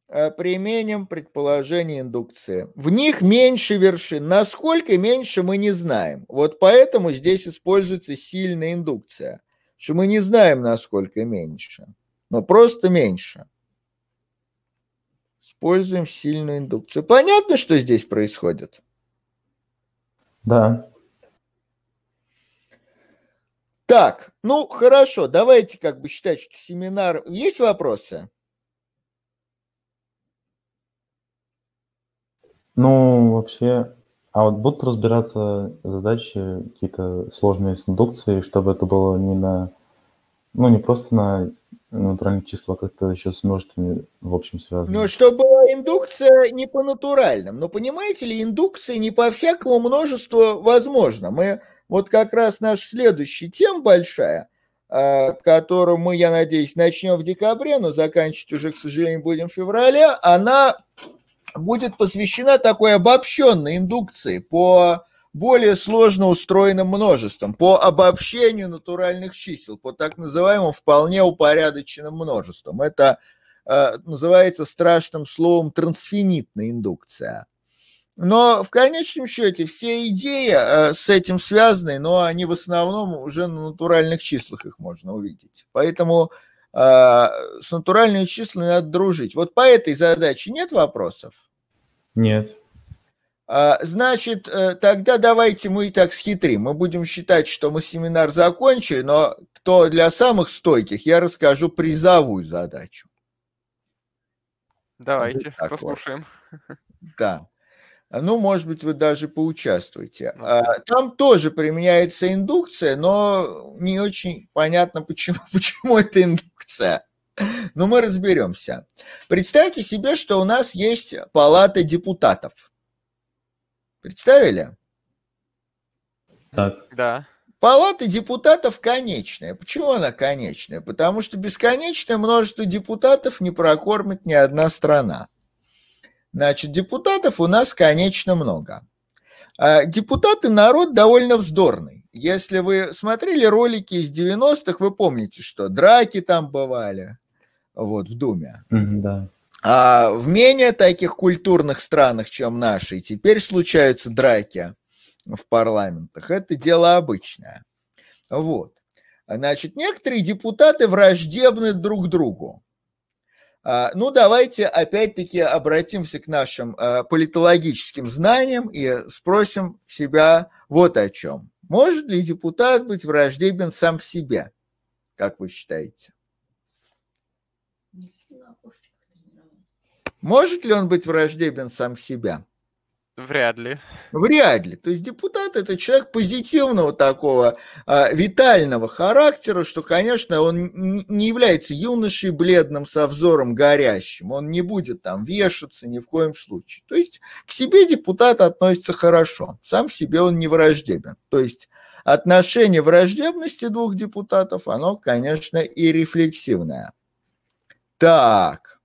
применим предположение индукции. В них меньше вершин. Насколько меньше мы не знаем. Вот поэтому здесь используется сильная индукция. Что мы не знаем, насколько меньше. Но просто меньше. Используем сильную индукцию. Понятно, что здесь происходит? Да. Так, ну хорошо, давайте как бы считать, что семинар... Есть вопросы? Ну, вообще, а вот будут разбираться задачи какие-то сложные с индукцией, чтобы это было не на, ну, не просто на натуральные числа как-то еще с множествами в общем связаны. Ну, чтобы индукция не по натуральным. Но понимаете ли, индукция не по всякому множеству возможно. Мы вот как раз наша следующая тема большая, а, которую мы, я надеюсь, начнем в декабре, но заканчивать уже, к сожалению, будем в феврале, она будет посвящена такой обобщенной индукции по более сложно устроенным множеством, по обобщению натуральных чисел, по так называемым вполне упорядоченным множествам. Это э, называется страшным словом трансфинитная индукция. Но в конечном счете все идеи э, с этим связаны, но они в основном уже на натуральных числах их можно увидеть. Поэтому с натуральными числами надо дружить. Вот по этой задаче нет вопросов? Нет. А, значит, э, тогда давайте мы и так схитрим. Мы будем считать, что мы семинар закончили, но кто для самых стойких, я расскажу призовую задачу. Давайте, Вот послушаем. Да. Ну, может быть, вы даже поучаствуете. Ну, А, Там тоже применяется индукция, но не очень понятно, почему, почему это индукция. Но мы разберемся. Представьте себе, что у нас есть палата депутатов. Представили? Так, Да. Палата депутатов конечная. Почему она конечная? Потому что бесконечное множество депутатов не прокормит ни одна страна. Значит, депутатов у нас конечно много. А депутаты народ довольно вздорный. Если вы смотрели ролики из 90-х, вы помните, что драки там бывали вот, в Думе. Да. А в менее таких культурных странах, чем наши, теперь случаются драки в парламентах. Это дело обычное. Вот. Значит, некоторые депутаты враждебны друг другу. А, Ну, давайте опять-таки обратимся к нашим а, политологическим знаниям и спросим себя вот о чем. Может ли депутат быть враждебен сам в себе? Как вы считаете? Может ли он быть враждебен сам в себя? Вряд ли. Вряд ли. То есть депутат это человек позитивного такого а, витального характера, что, конечно, он не является юношей бледным со взором горящим. Он не будет там вешаться ни в коем случае. То есть к себе депутат относится хорошо. Сам в себе он не враждебен. То есть отношение враждебности двух депутатов, оно, конечно, и рефлексивное. Так.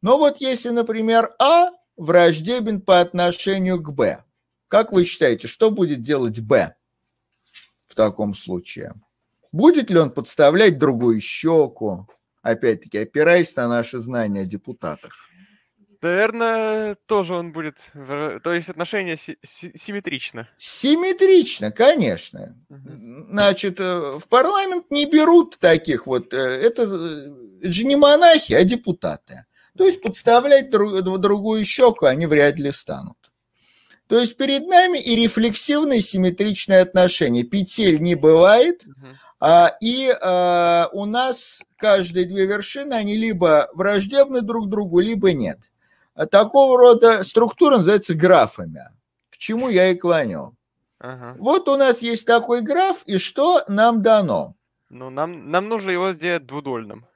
Ну вот если, например, А враждебен по отношению к Б. Как вы считаете, что будет делать Б в таком случае? Будет ли он подставлять другую щеку? Опять-таки, опираясь на наши знания о депутатах. Наверное, тоже он будет... То есть отношение си- си- симметрично. Симметрично, конечно. Значит, э, в парламент не берут таких вот, э, это, это же не монахи, а депутаты. То есть подставлять друг- дру- другую щеку они вряд ли станут. То есть перед нами и рефлексивные симметричные отношения. Петель не бывает, а, и а, у нас каждые две вершины, они либо враждебны друг другу, либо нет. А такого рода структура называется графами, к чему я и клоню. Ага. Вот у нас есть такой граф, и что нам дано? Ну, нам, нам нужно его сделать двудольным.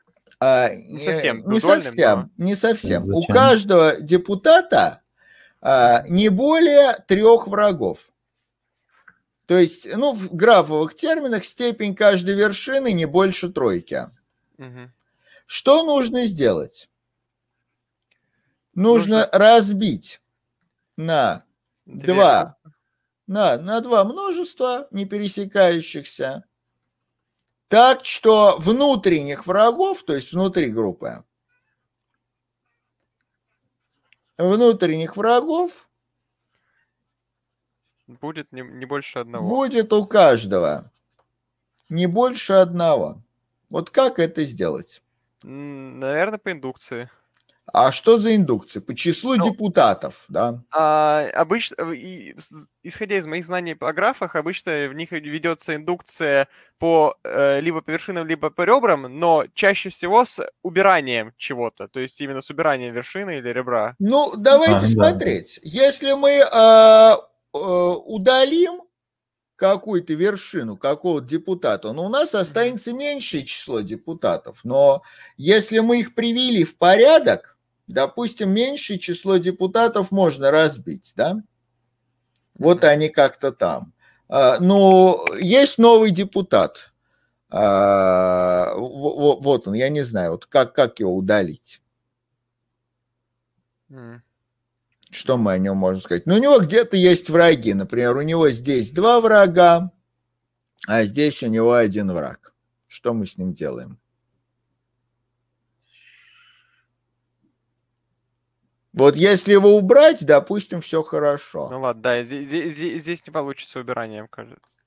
А, Не совсем Не совсем, не совсем. У Зачем? каждого депутата а, не более трех врагов. То есть, ну, в графовых терминах степень каждой вершины не больше тройки. Мгм. Что нужно сделать? Нужно, Нужно- разбить на Две два, на, на два множества не пересекающихся, так что внутренних врагов, то есть внутри группы, внутренних врагов Будет не, не больше одного. будет у каждого не больше одного. Вот как это сделать? Наверное, по индукции. А что за индукция? По числу Ну, депутатов, да? А, обычно, э, исходя из моих знаний о графах, обычно в них ведется индукция по э, либо по вершинам, либо по ребрам, но чаще всего с убиранием чего-то, то есть именно с убиранием вершины или ребра. Ну, давайте А, да. смотреть. Если мы э, э, удалим какую-то вершину какого-то депутата, но у нас останется меньшее число депутатов. Но если мы их привели в порядок, допустим, меньшее число депутатов можно разбить, да? Вот они как-то там. А, но есть новый депутат. А, вот он, я не знаю, вот как, как его удалить. Что мы о нем можем сказать? Ну, у него где-то есть враги. Например, у него здесь два врага, а здесь у него один враг. Что мы с ним делаем? Вот если его убрать, допустим, все хорошо. Ну ладно, да, здесь, здесь, здесь не получится убиранием, кажется.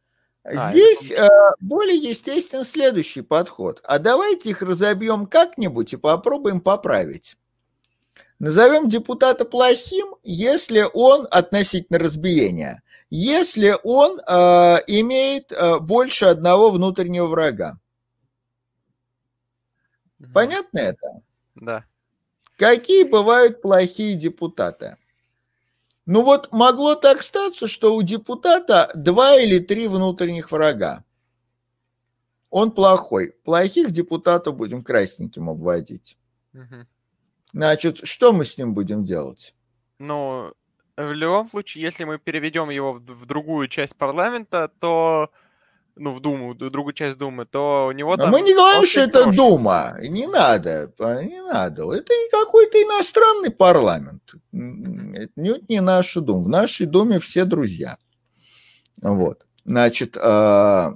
А, здесь э, более естествен следующий подход. А давайте их разобьем как-нибудь и попробуем поправить. Назовем депутата плохим, если он относительно разбиения, если он э, имеет э, больше одного внутреннего врага. Понятно это? Да. Какие бывают плохие депутаты? Ну вот могло так статься, что у депутата два или три внутренних врага. Он плохой. Плохих депутатов будем красненьким обводить. Угу. Значит, что мы с ним будем делать? Ну, в любом случае, если мы переведем его в другую часть парламента, то ну, в Думу, другую часть Думы, то у него там... Но мы не говорим, что это прошлый. Дума. Не надо, не надо. Это какой-то иностранный парламент. Это не наша Дума. В нашей Думе все друзья. Вот. Значит, а,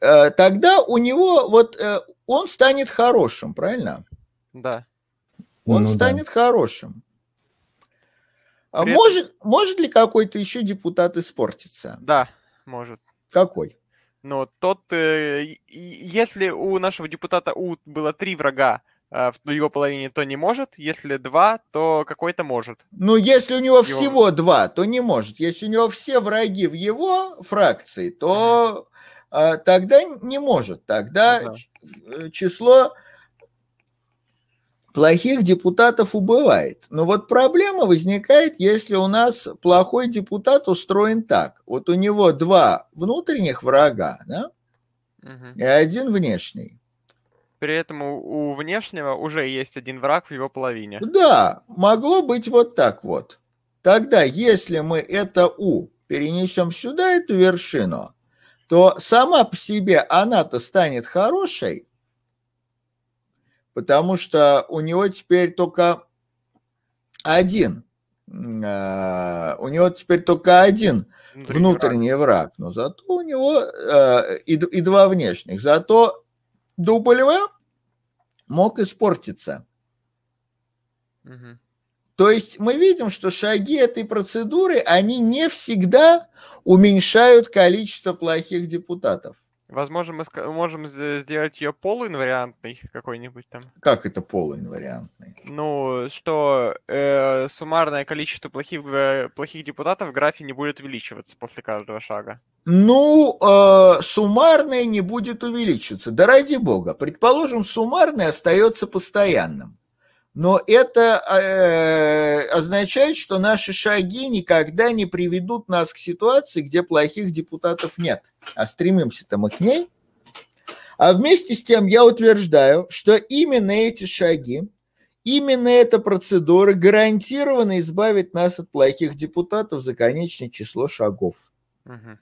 а, тогда у него вот э, он станет хорошим, правильно? Да. Он ну, станет да. хорошим. А может, может ли какой-то еще депутат испортиться? Да может. Какой? Но тот, э, если у нашего депутата У было три врага э, в его половине, то не может. Если два, то какой-то может. Ну, если у него его... всего два, то не может. Если у него все враги в его фракции, то э, тогда не может. Тогда ну, да. число плохих депутатов убывает. Но вот проблема возникает, если у нас плохой депутат устроен так. Вот у него два внутренних врага, да, угу. и один внешний. При этом у, у внешнего уже есть один враг в его половине. Да, могло быть вот так вот. Тогда, если мы это У перенесем сюда, эту вершину, то сама по себе она-то станет хорошей, потому что у него теперь только один, э, у него теперь только один внутренний, внутренний враг. но зато у него э, и, и два внешних, зато W мог испортиться. Угу. То есть мы видим, что шаги этой процедуры, они не всегда уменьшают количество плохих депутатов. Возможно, мы можем сделать ее полуинвариантной какой-нибудь там. Как это полуинвариантный? Ну, что э, суммарное количество плохих, плохих депутатов в графе не будет увеличиваться после каждого шага. Ну, э, суммарное не будет увеличиваться. Да ради бога. Предположим, суммарное остается постоянным. Но это э, означает, что наши шаги никогда не приведут нас к ситуации, где плохих депутатов нет, а стремимся-то мы к ней. А вместе с тем я утверждаю, что именно эти шаги, именно эта процедура гарантированно избавит нас от плохих депутатов за конечное число шагов. Угу.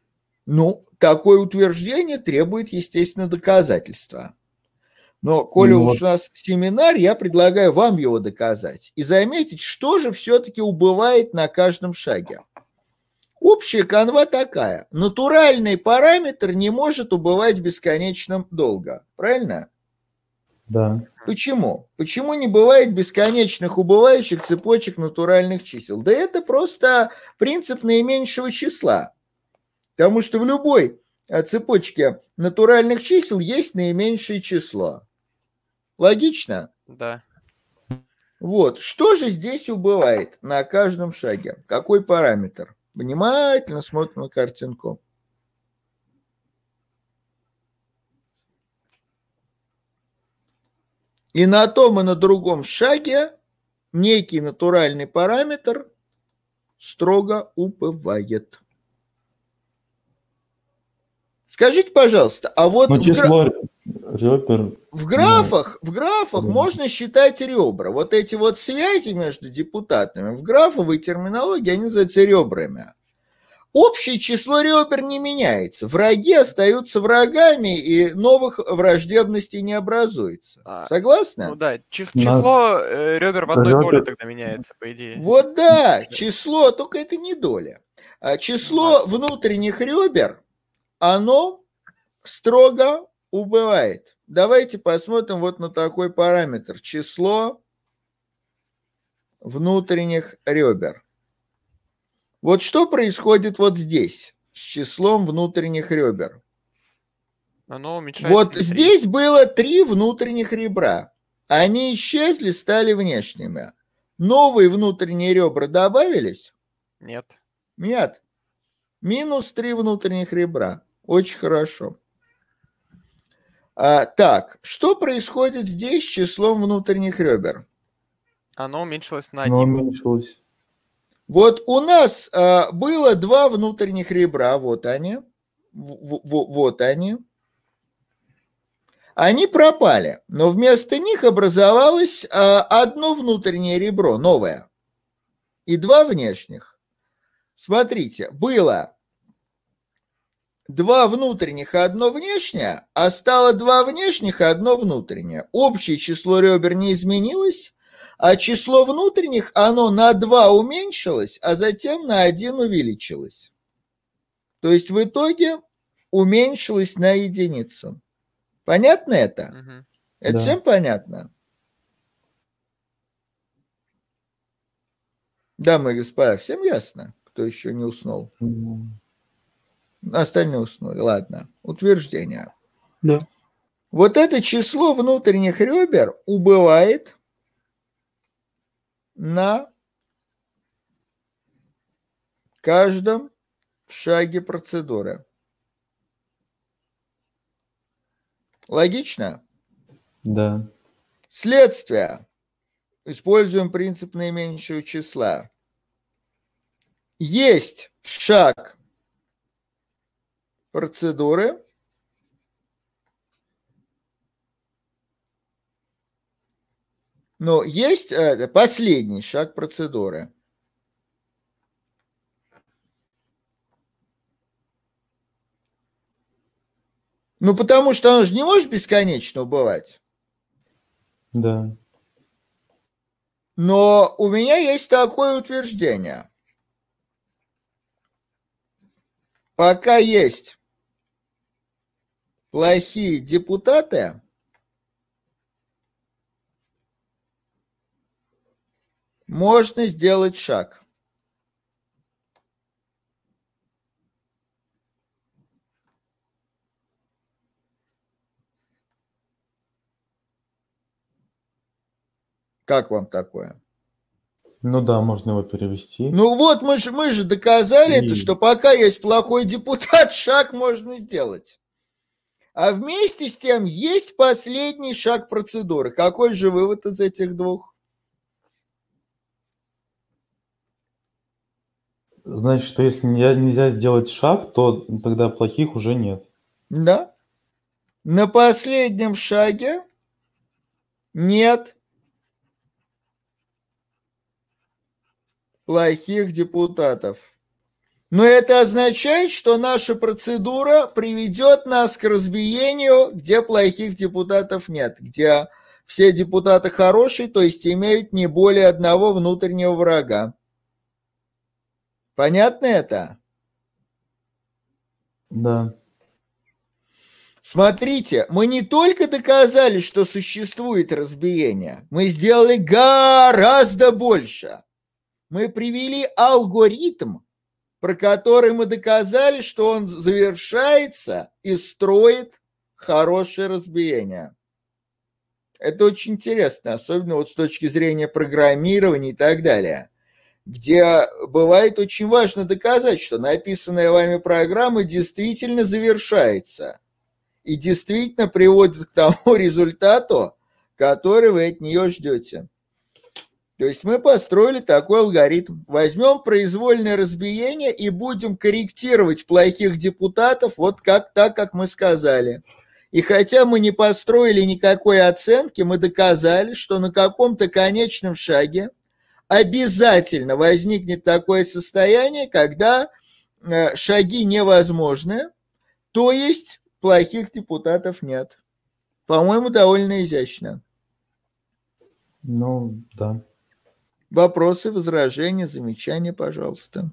Ну, такое утверждение требует, естественно, доказательства. Но, коли ну, уж вот. у нас семинар, я предлагаю вам его доказать и заметить, что же все-таки убывает на каждом шаге. Общая канва такая. Натуральный параметр не может убывать бесконечно долго. Правильно? Да. Почему? Почему не бывает бесконечных убывающих цепочек натуральных чисел? Да это просто принцип наименьшего числа. Потому что в любой э, цепочке натуральных чисел есть наименьшее число. Логично? Да. Вот, что же здесь убывает на каждом шаге? Какой параметр? Внимательно смотрим на картинку. И на том и на другом шаге некий натуральный параметр строго убывает. Скажите, пожалуйста, а вот Ну, число ребер... в графах, в графах Мгм. можно считать ребра. Вот эти вот связи между депутатами в графовой терминологии, они называются ребрами. Общее число ребер не меняется. Враги остаются врагами, и новых враждебностей не образуется. А, Согласны? Ну да, чис- число э, ребер в одной Ребер- доле тогда меняется, по идее. Вот да, число, только это не доля. А число внутренних ребер, оно строго убывает. Давайте посмотрим вот на такой параметр. Число внутренних ребер. Вот что происходит вот здесь с числом внутренних ребер? Оно уменьшается. Вот здесь было три внутренних ребра. Они исчезли, стали внешними. Новые внутренние ребра добавились? Нет. Нет. Минус три внутренних ребра. Очень хорошо. А, так, что происходит здесь с числом внутренних ребер? Оно уменьшилось на Оно один. уменьшилось. Вот у нас а, было два внутренних ребра, вот они, В- в- вот они. Они пропали, но вместо них образовалось а, одно внутреннее ребро, новое, и два внешних. Смотрите, было два внутренних и одно внешнее, а стало два внешних и одно внутреннее. Общее число ребер не изменилось, а число внутренних, оно на 2 уменьшилось, а затем на 1 увеличилось. То есть в итоге уменьшилось на единицу. Понятно это? Мгм. Это Да. всем понятно? Дамы и господа, всем ясно, кто еще не уснул? М, Остальные уснули. Ладно. Утверждение. Да. Вот это число внутренних ребер убывает на каждом шаге процедуры. Логично? Да. Следствие. Используем принцип наименьшего числа. Есть шаг процедуры, но есть э, последний шаг процедуры. Ну, потому что оно же не может бесконечно убывать. Да. Но у меня есть такое утверждение. Пока есть плохие депутаты, можно сделать шаг. Как вам такое? Ну да, можно его перевести. Ну вот, мы же, мы же доказали это, И- что пока есть плохой депутат, шаг можно сделать. А вместе с тем есть последний шаг процедуры. Какой же вывод из этих двух? Значит, что если не- нельзя сделать шаг, то тогда плохих уже нет. Да? На последнем шаге нет плохих депутатов. Но это означает, что наша процедура приведет нас к разбиению, где плохих депутатов нет, где все депутаты хорошие, то есть имеют не более одного внутреннего врага. Понятно это? Да. Смотрите, мы не только доказали, что существует разбиение, мы сделали гораздо больше. Мы привели алгоритм, про который мы доказали, что он завершается и строит хорошее разбиение. Это очень интересно, особенно вот с точки зрения программирования и так далее, где бывает очень важно доказать, что написанная вами программа действительно завершается и действительно приводит к тому результату, который вы от нее ждете. То есть мы построили такой алгоритм. Возьмем произвольное разбиение и будем корректировать плохих депутатов вот как так, как мы сказали. И хотя мы не построили никакой оценки, мы доказали, что на каком-то конечном шаге обязательно возникнет такое состояние, когда э, шаги невозможны, то есть плохих депутатов нет. По-моему, довольно изящно. Ну, да. Вопросы, возражения, замечания, пожалуйста.